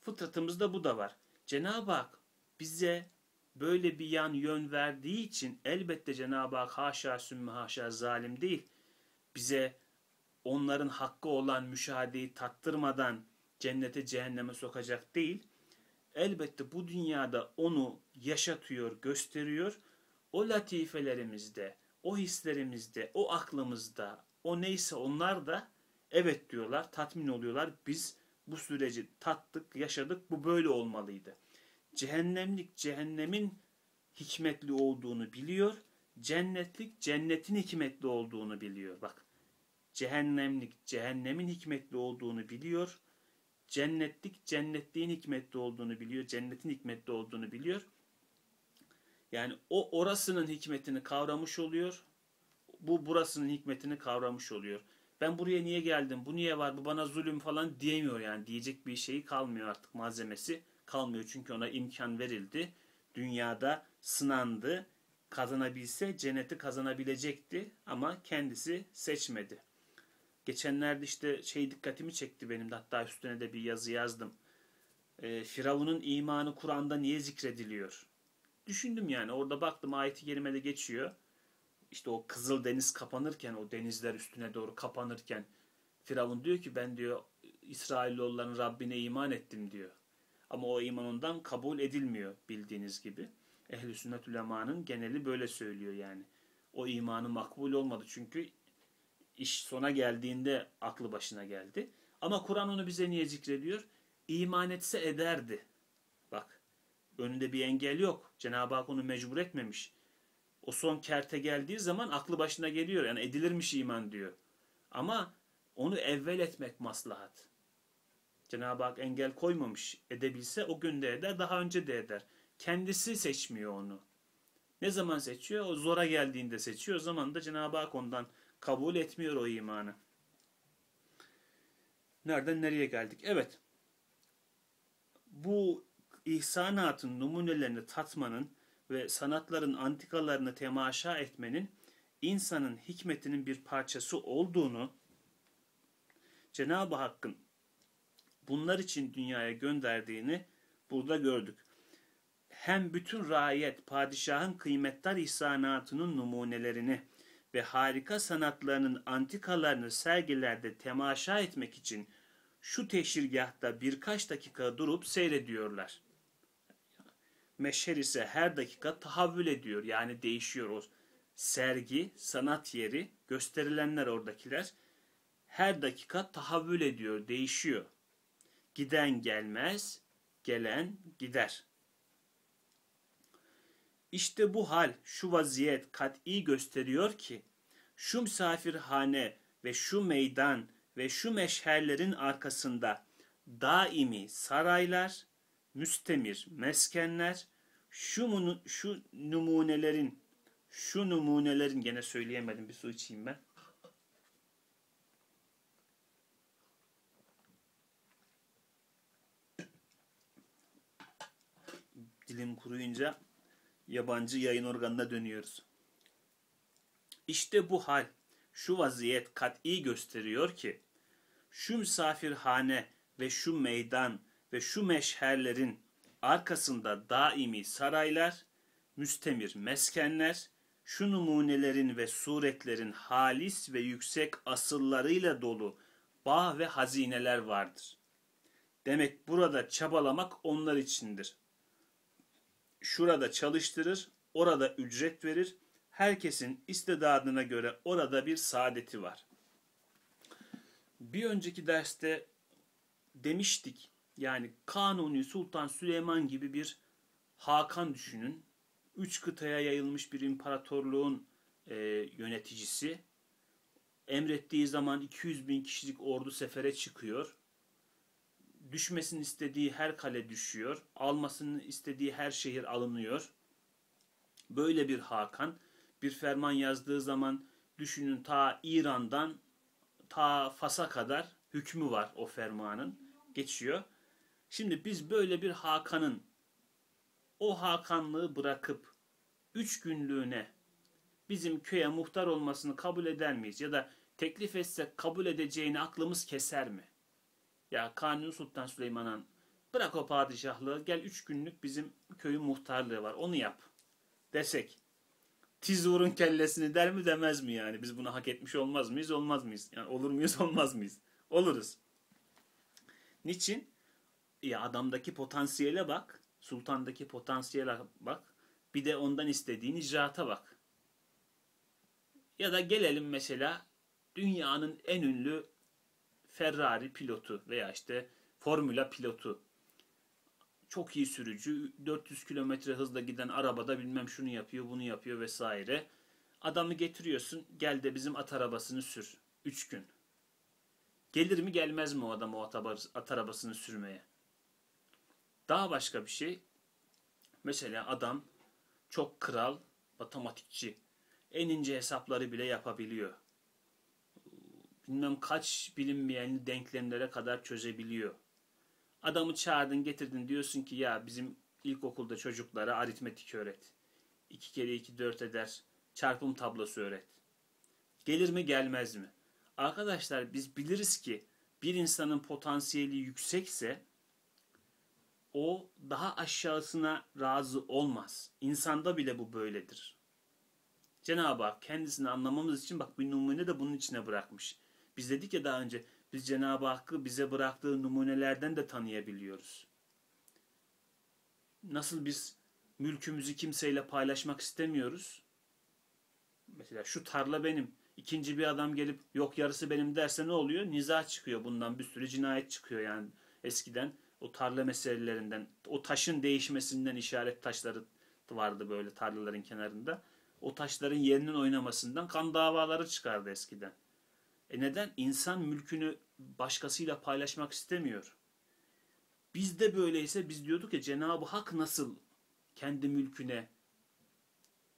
S1: Fıtratımızda bu da var. Cenab-ı Hak bize böyle bir yan yön verdiği için elbette Cenab-ı Hak haşa sümme haşa zalim değil. Bize onların hakkı olan müşahedeyi tattırmadan cennete cehenneme sokacak değil. Elbette bu dünyada onu yaşatıyor, gösteriyor. O latifelerimizde, o hislerimizde, o aklımızda, o neyse onlar da evet diyorlar, tatmin oluyorlar. Biz bu süreci tattık, yaşadık, bu böyle olmalıydı. Cehennemlik cehennemin hikmetli olduğunu biliyor. Cennetlik cennetin hikmetli olduğunu biliyor. Bak cehennemlik cehennemin hikmetli olduğunu biliyor. Cennetlik cennetliğin hikmetli olduğunu biliyor. Cennetin hikmetli olduğunu biliyor. Yani o orasının hikmetini kavramış oluyor. Bu burasının hikmetini kavramış oluyor. Ben buraya niye geldim? Bu niye var? Bu bana zulüm falan diyemiyor yani. Diyecek bir şeyi kalmıyor artık malzemesi kalmıyor. Çünkü ona imkan verildi. Dünyada sınandı. Kazanabilse cenneti kazanabilecekti ama kendisi seçmedi. Geçenlerde işte şey dikkatimi çekti benim de hatta üstüne de bir yazı yazdım. E, Firavun'un imanı Kur'an'da niye zikrediliyor? Düşündüm yani orada baktım ayeti kerimede geçiyor. İşte o Kızıl Deniz kapanırken o denizler üstüne doğru kapanırken Firavun diyor ki ben diyor İsrailoğulların Rabbine iman ettim diyor. Ama o iman ondan kabul edilmiyor bildiğiniz gibi. Ehl-i sünnet ulemanın geneli böyle söylüyor yani. O imanı makbul olmadı çünkü iş sona geldiğinde aklı başına geldi. Ama Kur'an onu bize niye zikrediyor? İman etse ederdi. Önünde bir engel yok. Cenab-ı Hak onu mecbur etmemiş. O son kerte geldiği zaman aklı başına geliyor. Yani edilirmiş iman diyor. Ama onu evvel etmek maslahat. Cenab-ı Hak engel koymamış. Edebilse o gün de eder, daha önce de eder. Kendisi seçmiyor onu. Ne zaman seçiyor? O zora geldiğinde seçiyor. O zaman da Cenab-ı Hak ondan kabul etmiyor o imanı. Nereden nereye geldik? Evet. Bu ihsanatın numunelerini tatmanın ve sanatların antikalarını temaşa etmenin insanın hikmetinin bir parçası olduğunu Cenab-ı Hakk'ın bunlar için dünyaya gönderdiğini burada gördük. Hem bütün raiyet padişahın kıymetler ihsanatının numunelerini ve harika sanatlarının antikalarını sergilerde temaşa etmek için şu teşhirgahta birkaç dakika durup seyrediyorlar. Meşher ise her dakika tahavvül ediyor yani değişiyor o sergi, sanat yeri, gösterilenler oradakiler her dakika tahavvül ediyor, değişiyor. Giden gelmez, gelen gider. İşte bu hal, şu vaziyet kat'i gösteriyor ki, şu misafirhane ve şu meydan ve şu meşherlerin arkasında daimi saraylar, müstemir meskenler, şu, şu numunelerin, şu numunelerin gene söyleyemedim bir su içeyim ben. dilim kuruyunca yabancı yayın organına dönüyoruz. İşte bu hal, şu vaziyet kat'i gösteriyor ki, şu misafirhane ve şu meydan ve şu meşherlerin arkasında daimi saraylar, müstemir meskenler, şu numunelerin ve suretlerin halis ve yüksek asıllarıyla dolu bağ ve hazineler vardır. Demek burada çabalamak onlar içindir şurada çalıştırır, orada ücret verir. Herkesin istidadına göre orada bir saadeti var. Bir önceki derste demiştik yani Kanuni Sultan Süleyman gibi bir Hakan düşünün. Üç kıtaya yayılmış bir imparatorluğun e, yöneticisi. Emrettiği zaman 200 bin kişilik ordu sefere çıkıyor düşmesini istediği her kale düşüyor. Almasını istediği her şehir alınıyor. Böyle bir Hakan bir ferman yazdığı zaman düşünün ta İran'dan ta Fas'a kadar hükmü var o fermanın. Geçiyor. Şimdi biz böyle bir Hakan'ın o Hakanlığı bırakıp üç günlüğüne bizim köye muhtar olmasını kabul eder miyiz? Ya da teklif etsek kabul edeceğini aklımız keser mi? Ya Kanuni Sultan Süleyman'ın bırak o padişahlığı gel üç günlük bizim köyün muhtarlığı var onu yap desek tiz vurun kellesini der mi demez mi yani? Biz bunu hak etmiş olmaz mıyız? Olmaz mıyız? Yani olur muyuz? Olmaz mıyız? Oluruz. Niçin? Ya adamdaki potansiyele bak. Sultandaki potansiyele bak. Bir de ondan istediğin icraata bak. Ya da gelelim mesela dünyanın en ünlü Ferrari pilotu veya işte Formula pilotu. Çok iyi sürücü, 400 kilometre hızla giden arabada bilmem şunu yapıyor, bunu yapıyor vesaire. Adamı getiriyorsun, gel de bizim at arabasını sür. 3 gün. Gelir mi gelmez mi o adam o at arabasını sürmeye? Daha başka bir şey. Mesela adam çok kral, matematikçi. En ince hesapları bile yapabiliyor. Bilmem kaç bilinmeyen denklemlere kadar çözebiliyor. Adamı çağırdın getirdin diyorsun ki ya bizim ilkokulda çocuklara aritmetik öğret. 2 kere 2 4 eder. Çarpım tablosu öğret. Gelir mi gelmez mi? Arkadaşlar biz biliriz ki bir insanın potansiyeli yüksekse o daha aşağısına razı olmaz. İnsanda bile bu böyledir. Cenab-ı Hak kendisini anlamamız için bak bir numune de bunun içine bırakmış. Biz dedik ya daha önce biz Cenab-ı Hakk'ı bize bıraktığı numunelerden de tanıyabiliyoruz. Nasıl biz mülkümüzü kimseyle paylaşmak istemiyoruz? Mesela şu tarla benim. İkinci bir adam gelip yok yarısı benim derse ne oluyor? Niza çıkıyor bundan bir sürü cinayet çıkıyor yani eskiden o tarla meselelerinden o taşın değişmesinden işaret taşları vardı böyle tarlaların kenarında. O taşların yerinin oynamasından kan davaları çıkardı eskiden. E neden? İnsan mülkünü başkasıyla paylaşmak istemiyor. Biz de böyleyse biz diyorduk ya Cenab-ı Hak nasıl kendi mülküne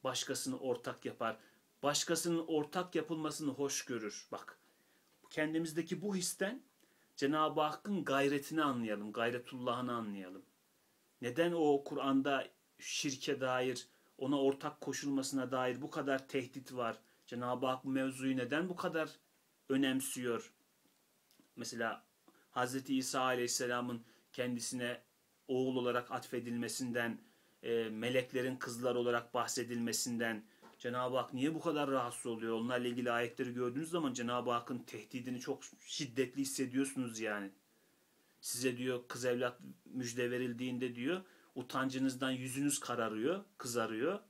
S1: başkasını ortak yapar? Başkasının ortak yapılmasını hoş görür. Bak kendimizdeki bu histen Cenab-ı Hakk'ın gayretini anlayalım, gayretullahını anlayalım. Neden o Kur'an'da şirke dair, ona ortak koşulmasına dair bu kadar tehdit var? Cenab-ı Hak bu mevzuyu neden bu kadar önemsiyor? Mesela Hz. İsa Aleyhisselam'ın kendisine oğul olarak atfedilmesinden, e, meleklerin kızlar olarak bahsedilmesinden, Cenab-ı Hak niye bu kadar rahatsız oluyor? Onlarla ilgili ayetleri gördüğünüz zaman Cenab-ı Hakk'ın tehdidini çok şiddetli hissediyorsunuz yani. Size diyor kız evlat müjde verildiğinde diyor utancınızdan yüzünüz kararıyor, kızarıyor.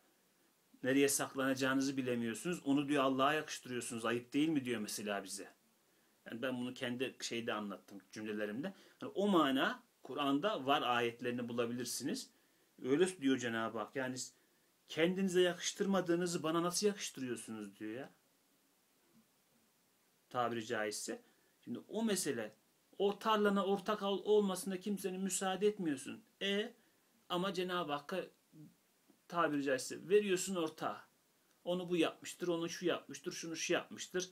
S1: Nereye saklanacağınızı bilemiyorsunuz. Onu diyor Allah'a yakıştırıyorsunuz. Ayıp değil mi diyor mesela bize. Yani ben bunu kendi şeyde anlattım cümlelerimde. Yani o mana Kur'an'da var ayetlerini bulabilirsiniz. Öyle diyor Cenab-ı Hak. Yani kendinize yakıştırmadığınızı bana nasıl yakıştırıyorsunuz diyor ya. Tabiri caizse. Şimdi o mesele o tarlana ortak olmasına kimsenin müsaade etmiyorsun. E ama Cenab-ı Hakk'a tabiri caizse veriyorsun ortağa. Onu bu yapmıştır, onu şu yapmıştır, şunu şu yapmıştır.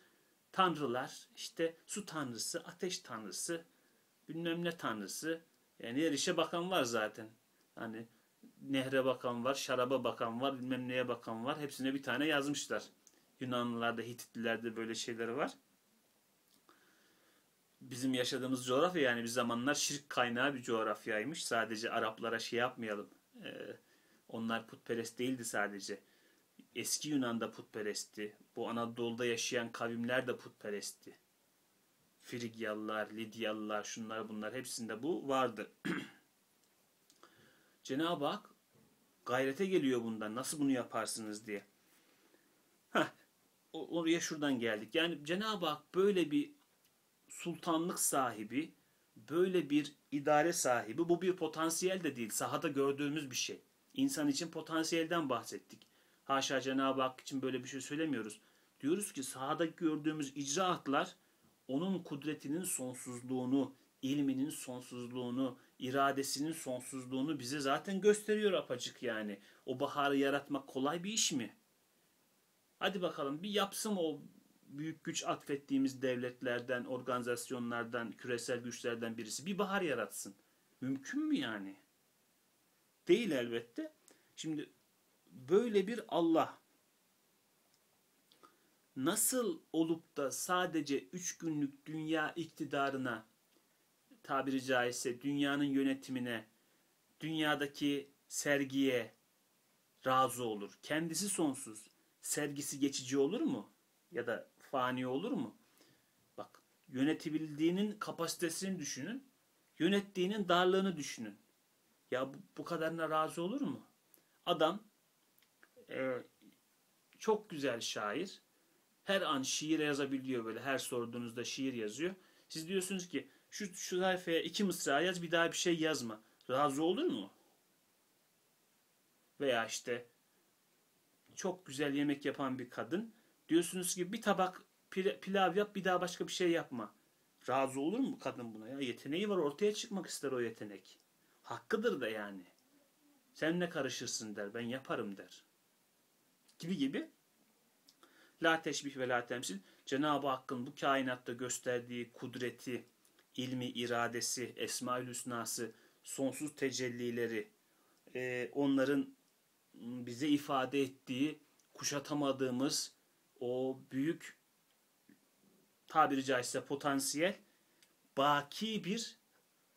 S1: Tanrılar, işte su tanrısı, ateş tanrısı, bilmem ne tanrısı. Yani her işe bakan var zaten. Hani nehre bakan var, şaraba bakan var, bilmem neye bakan var. Hepsine bir tane yazmışlar. Yunanlılarda, Hititlilerde böyle şeyleri var. Bizim yaşadığımız coğrafya yani bir zamanlar şirk kaynağı bir coğrafyaymış. Sadece Araplara şey yapmayalım. Ee, onlar putperest değildi sadece. Eski Yunan'da putperestti. Bu Anadolu'da yaşayan kavimler de putperestti. Frigyalılar, Lidyalılar, şunlar bunlar hepsinde bu vardı. Cenab-ı Hak gayrete geliyor bundan. Nasıl bunu yaparsınız diye. Heh, oraya şuradan geldik. Yani Cenab-ı Hak böyle bir sultanlık sahibi, böyle bir idare sahibi, bu bir potansiyel de değil. Sahada gördüğümüz bir şey. İnsan için potansiyelden bahsettik. Haşa Cenab-ı Hak için böyle bir şey söylemiyoruz. Diyoruz ki sahada gördüğümüz icraatlar onun kudretinin sonsuzluğunu, ilminin sonsuzluğunu, iradesinin sonsuzluğunu bize zaten gösteriyor apacık yani. O baharı yaratmak kolay bir iş mi? Hadi bakalım bir yapsın o büyük güç atfettiğimiz devletlerden, organizasyonlardan, küresel güçlerden birisi bir bahar yaratsın. Mümkün mü yani? Değil elbette. Şimdi böyle bir Allah nasıl olup da sadece üç günlük dünya iktidarına tabiri caizse dünyanın yönetimine, dünyadaki sergiye razı olur. Kendisi sonsuz. Sergisi geçici olur mu? Ya da fani olur mu? Bak yönetebildiğinin kapasitesini düşünün. Yönettiğinin darlığını düşünün. Ya bu, bu kadarına razı olur mu? Adam e, çok güzel şair. Her an şiir yazabiliyor böyle. Her sorduğunuzda şiir yazıyor. Siz diyorsunuz ki şu, şu sayfaya iki mısra yaz bir daha bir şey yazma. Razı olur mu? Veya işte çok güzel yemek yapan bir kadın. Diyorsunuz ki bir tabak pilav yap bir daha başka bir şey yapma. Razı olur mu kadın buna ya? Yeteneği var ortaya çıkmak ister o yetenek. Hakkıdır da yani. Sen ne karışırsın der ben yaparım der. Gibi gibi. La teşbih ve la temsil. Cenab-ı Hakk'ın bu kainatta gösterdiği kudreti, ilmi, iradesi, esma-ül hüsnası, sonsuz tecellileri, e, onların bize ifade ettiği kuşatamadığımız o büyük tabiri caizse potansiyel baki bir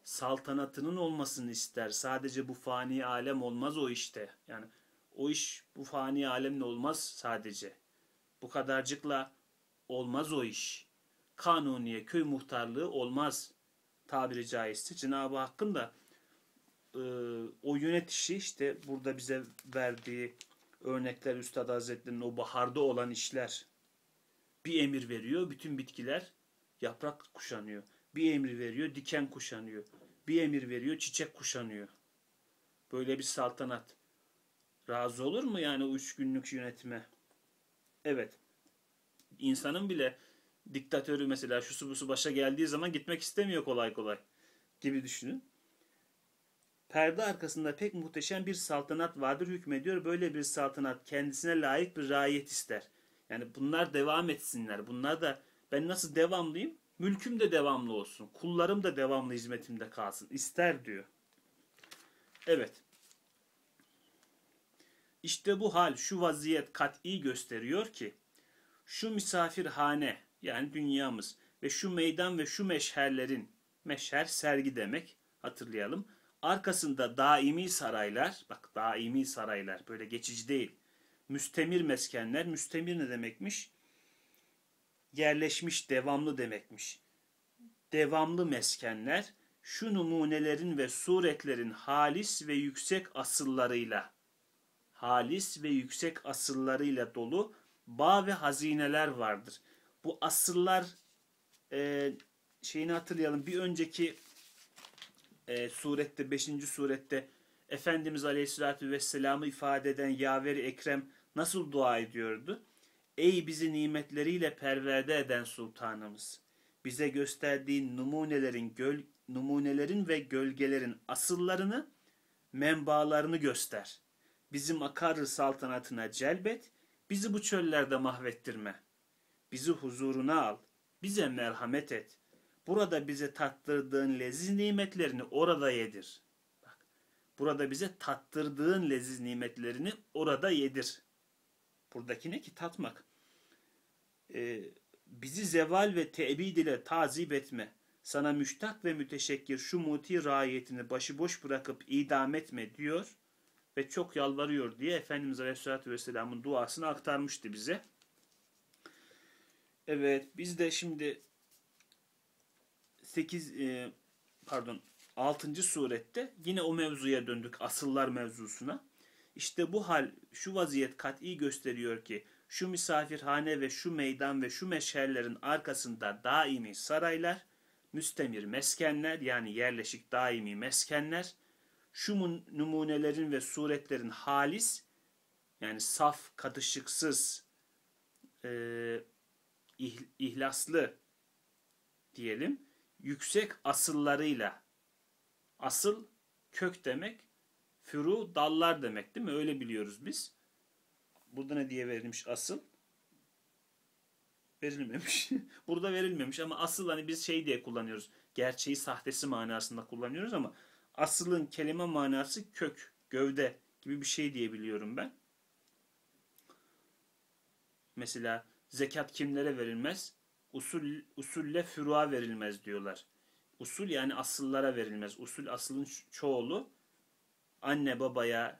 S1: saltanatının olmasını ister. Sadece bu fani alem olmaz o işte. Yani o iş bu fani alemle olmaz sadece. Bu kadarcıkla olmaz o iş. Kanuniye köy muhtarlığı olmaz tabiri caizse. Cenab-ı Hakk'ın da e, o yönetişi işte burada bize verdiği örnekler Üstad Hazretleri'nin o baharda olan işler bir emir veriyor bütün bitkiler yaprak kuşanıyor. Bir emir veriyor diken kuşanıyor. Bir emir veriyor çiçek kuşanıyor. Böyle bir saltanat. Razı olur mu yani üç günlük yönetime? Evet. İnsanın bile diktatörü mesela şu su bu su başa geldiği zaman gitmek istemiyor kolay kolay gibi düşünün. Perde arkasında pek muhteşem bir saltanat vardır hükmediyor. Böyle bir saltanat kendisine layık bir raiyet ister. Yani bunlar devam etsinler. Bunlar da ben nasıl devamlıyım? Mülküm de devamlı olsun. Kullarım da devamlı hizmetimde kalsın. İster diyor. Evet. İşte bu hal, şu vaziyet kat'i gösteriyor ki şu misafirhane yani dünyamız ve şu meydan ve şu meşherlerin meşher sergi demek hatırlayalım. Arkasında daimi saraylar, bak daimi saraylar böyle geçici değil. Müstemir meskenler, müstemir ne demekmiş? Yerleşmiş, devamlı demekmiş. Devamlı meskenler şu numunelerin ve suretlerin halis ve yüksek asıllarıyla halis ve yüksek asıllarıyla dolu bağ ve hazineler vardır. Bu asıllar e, şeyini hatırlayalım. Bir önceki e, surette, 5. surette Efendimiz Aleyhisselatü Vesselam'ı ifade eden Yaveri Ekrem nasıl dua ediyordu? Ey bizi nimetleriyle perverde eden sultanımız! Bize gösterdiğin numunelerin, göl, numunelerin ve gölgelerin asıllarını, menbalarını göster. Bizim akar saltanatına celbet, bizi bu çöllerde mahvettirme. Bizi huzuruna al, bize merhamet et. Burada bize tattırdığın leziz nimetlerini orada yedir. Bak, burada bize tattırdığın leziz nimetlerini orada yedir. Buradaki ne ki tatmak. Ee, bizi zeval ve tebid ile tazip etme. Sana müştak ve müteşekkir şu muti raiyetini başıboş bırakıp idam etme diyor ve çok yalvarıyor diye Efendimiz Aleyhisselatü Vesselam'ın duasını aktarmıştı bize. Evet biz de şimdi 8 e, pardon 6. surette yine o mevzuya döndük asıllar mevzusuna. İşte bu hal şu vaziyet kat'i gösteriyor ki şu misafirhane ve şu meydan ve şu meşherlerin arkasında daimi saraylar, müstemir meskenler yani yerleşik daimi meskenler, şu numunelerin ve suretlerin halis yani saf, katışıksız, e, ihlaslı diyelim yüksek asıllarıyla asıl kök demek furu dallar demek değil mi? Öyle biliyoruz biz. Burada ne diye verilmiş asıl? Verilmemiş. Burada verilmemiş ama asıl hani biz şey diye kullanıyoruz. Gerçeği sahtesi manasında kullanıyoruz ama asılın kelime manası kök, gövde gibi bir şey diye biliyorum ben. Mesela zekat kimlere verilmez? Usul usulle furuğa verilmez diyorlar. Usul yani asıllara verilmez. Usul asılın çoğulu anne babaya,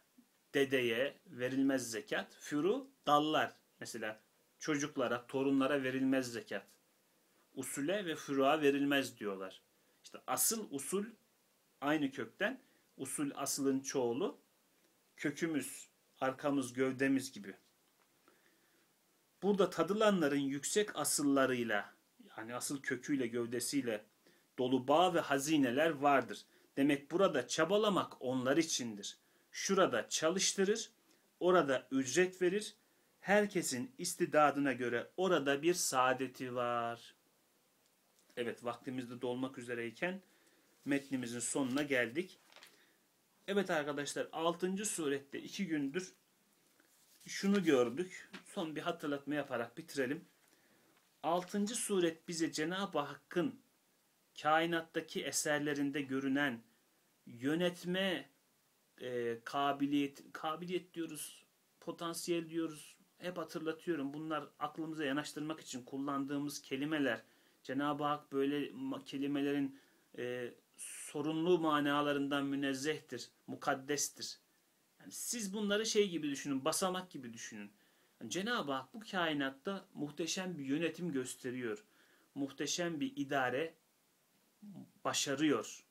S1: dedeye verilmez zekat. Furu dallar. Mesela çocuklara, torunlara verilmez zekat. Usule ve furuğa verilmez diyorlar. İşte asıl usul aynı kökten. Usul asılın çoğulu. Kökümüz, arkamız, gövdemiz gibi. Burada tadılanların yüksek asıllarıyla yani asıl köküyle gövdesiyle dolu bağ ve hazineler vardır. Demek burada çabalamak onlar içindir. Şurada çalıştırır, orada ücret verir. Herkesin istidadına göre orada bir saadeti var. Evet vaktimizde dolmak üzereyken metnimizin sonuna geldik. Evet arkadaşlar 6. surette 2 gündür şunu gördük. Son bir hatırlatma yaparak bitirelim. 6. suret bize Cenab-ı Hakk'ın kainattaki eserlerinde görünen yönetme e, kabiliyet, kabiliyet diyoruz, potansiyel diyoruz. Hep hatırlatıyorum. Bunlar aklımıza yanaştırmak için kullandığımız kelimeler. Cenab-ı Hak böyle kelimelerin e, sorunlu manalarından münezzehtir, mukaddestir. Yani siz bunları şey gibi düşünün, basamak gibi düşünün. Yani Cenab-ı Hak bu kainatta muhteşem bir yönetim gösteriyor. Muhteşem bir idare başarıyor.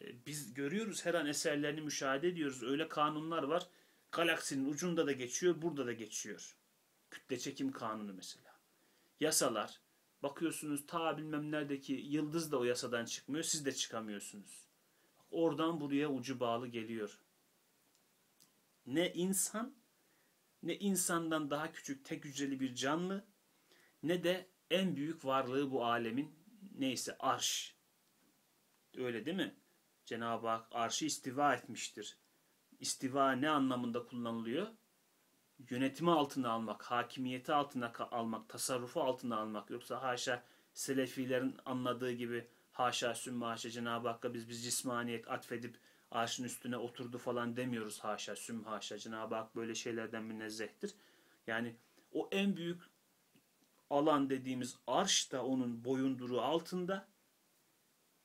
S1: E, biz görüyoruz her an eserlerini müşahede ediyoruz. Öyle kanunlar var. Galaksinin ucunda da geçiyor, burada da geçiyor. Kütle çekim kanunu mesela. Yasalar. Bakıyorsunuz ta bilmem neredeki yıldız da o yasadan çıkmıyor. Siz de çıkamıyorsunuz. Oradan buraya ucu bağlı geliyor. Ne insan ne insandan daha küçük tek hücreli bir canlı ne de en büyük varlığı bu alemin neyse arş. Öyle değil mi? Cenab-ı Hak arşı istiva etmiştir. İstiva ne anlamında kullanılıyor? Yönetimi altına almak, hakimiyeti altına almak, tasarrufu altına almak. Yoksa haşa selefilerin anladığı gibi haşa sümme haşa Cenab-ı Hakk'a biz biz cismaniyet atfedip arşın üstüne oturdu falan demiyoruz haşa süm haşa. Cenab-ı Hak böyle şeylerden münezzehtir. Yani o en büyük alan dediğimiz arş da onun boyunduruğu altında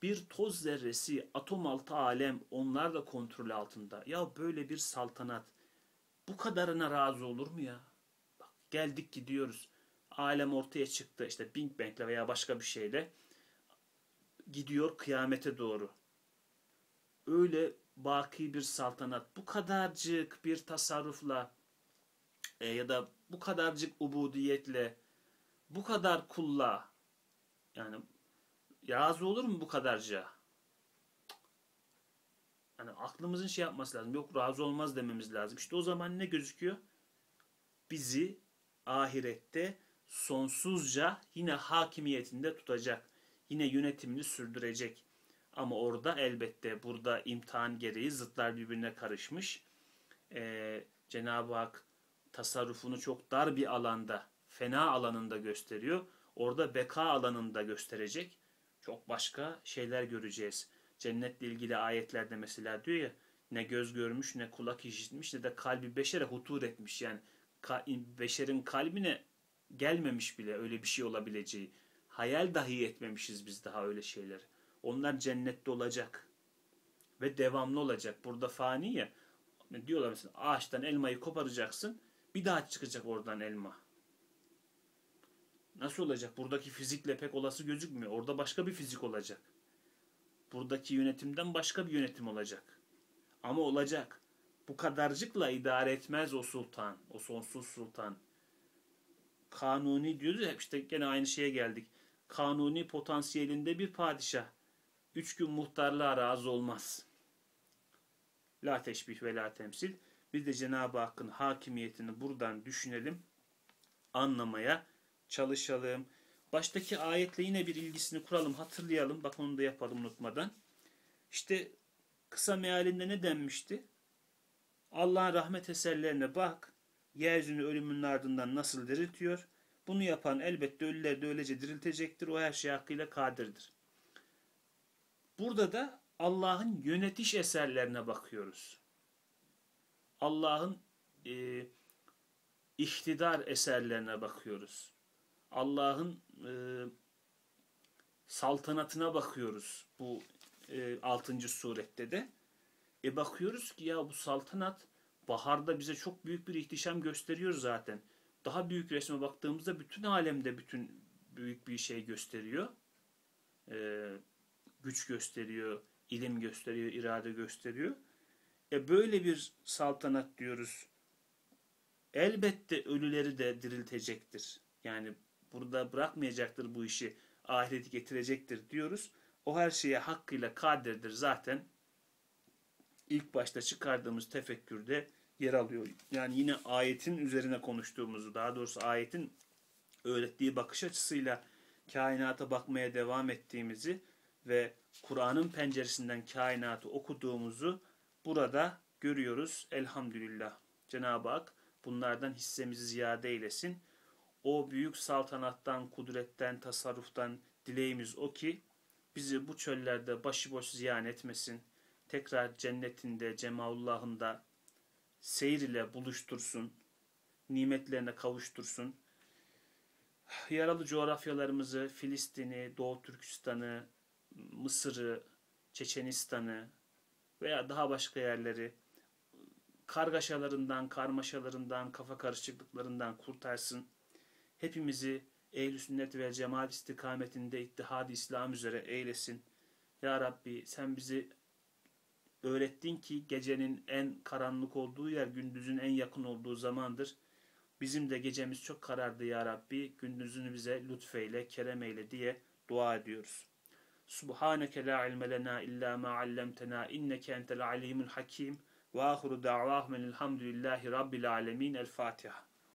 S1: bir toz zerresi, atom altı alem onlar da kontrol altında. Ya böyle bir saltanat bu kadarına razı olur mu ya? Bak, geldik gidiyoruz. Alem ortaya çıktı işte Big Bang'le veya başka bir şeyle gidiyor kıyamete doğru. Öyle baki bir saltanat bu kadarcık bir tasarrufla e, ya da bu kadarcık ubudiyetle bu kadar kulla yani razı olur mu bu kadarca? Yani aklımızın şey yapması lazım. Yok razı olmaz dememiz lazım. İşte o zaman ne gözüküyor? Bizi ahirette sonsuzca yine hakimiyetinde tutacak. Yine yönetimini sürdürecek. Ama orada elbette burada imtihan gereği zıtlar birbirine karışmış. Ee, Cenab-ı Hak tasarrufunu çok dar bir alanda, fena alanında gösteriyor. Orada beka alanında gösterecek. Çok başka şeyler göreceğiz. Cennetle ilgili ayetlerde mesela diyor ya ne göz görmüş ne kulak işitmiş ne de kalbi beşere hutur etmiş. Yani beşerin kalbine gelmemiş bile öyle bir şey olabileceği. Hayal dahi etmemişiz biz daha öyle şeyler. Onlar cennette olacak. Ve devamlı olacak. Burada fani ya. Diyorlar mesela ağaçtan elmayı koparacaksın. Bir daha çıkacak oradan elma. Nasıl olacak? Buradaki fizikle pek olası gözükmüyor. Orada başka bir fizik olacak. Buradaki yönetimden başka bir yönetim olacak. Ama olacak. Bu kadarcıkla idare etmez o sultan. O sonsuz sultan. Kanuni diyoruz ya işte gene aynı şeye geldik. Kanuni potansiyelinde bir padişah. Üç gün muhtarlığa razı olmaz. La teşbih ve la temsil. Biz de Cenab-ı Hakk'ın hakimiyetini buradan düşünelim, anlamaya çalışalım. Baştaki ayetle yine bir ilgisini kuralım, hatırlayalım. Bak onu da yapalım unutmadan. İşte kısa mealinde ne denmişti? Allah'ın rahmet eserlerine bak. Yeryüzünü ölümün ardından nasıl diriltiyor? Bunu yapan elbette ölüleri de öylece diriltecektir. O her şeye hakkıyla kadirdir. Burada da Allah'ın yönetiş eserlerine bakıyoruz. Allah'ın e, iktidar eserlerine bakıyoruz. Allah'ın e, saltanatına bakıyoruz bu e, 6. surette de. E bakıyoruz ki ya bu saltanat baharda bize çok büyük bir ihtişam gösteriyor zaten. Daha büyük resme baktığımızda bütün alemde bütün büyük bir şey gösteriyor. E, güç gösteriyor, ilim gösteriyor, irade gösteriyor. E böyle bir saltanat diyoruz. Elbette ölüleri de diriltecektir. Yani burada bırakmayacaktır bu işi, ahireti getirecektir diyoruz. O her şeye hakkıyla kadirdir zaten. İlk başta çıkardığımız tefekkürde yer alıyor. Yani yine ayetin üzerine konuştuğumuzu, daha doğrusu ayetin öğrettiği bakış açısıyla kainata bakmaya devam ettiğimizi ve Kur'an'ın penceresinden kainatı okuduğumuzu burada görüyoruz. Elhamdülillah. Cenab-ı Hak bunlardan hissemizi ziyade eylesin. O büyük saltanattan, kudretten, tasarruftan dileğimiz o ki bizi bu çöllerde başıboş ziyan etmesin. Tekrar cennetinde, cemaullahında seyir ile buluştursun. Nimetlerine kavuştursun. Yaralı coğrafyalarımızı, Filistin'i, Doğu Türkistan'ı, Mısır'ı, Çeçenistan'ı veya daha başka yerleri kargaşalarından, karmaşalarından, kafa karışıklıklarından kurtarsın. Hepimizi ehl sünnet ve cemaat istikametinde ittihad İslam üzere eylesin. Ya Rabbi sen bizi öğrettin ki gecenin en karanlık olduğu yer gündüzün en yakın olduğu zamandır. Bizim de gecemiz çok karardı ya Rabbi. Gündüzünü bize lütfeyle, kerem eyle diye dua ediyoruz. Subhaneke la ilme lena illa ma allamtena inneke entel alimul hakim ve ahiru da'vahum elhamdülillahi rabbil alemin. El Fatiha.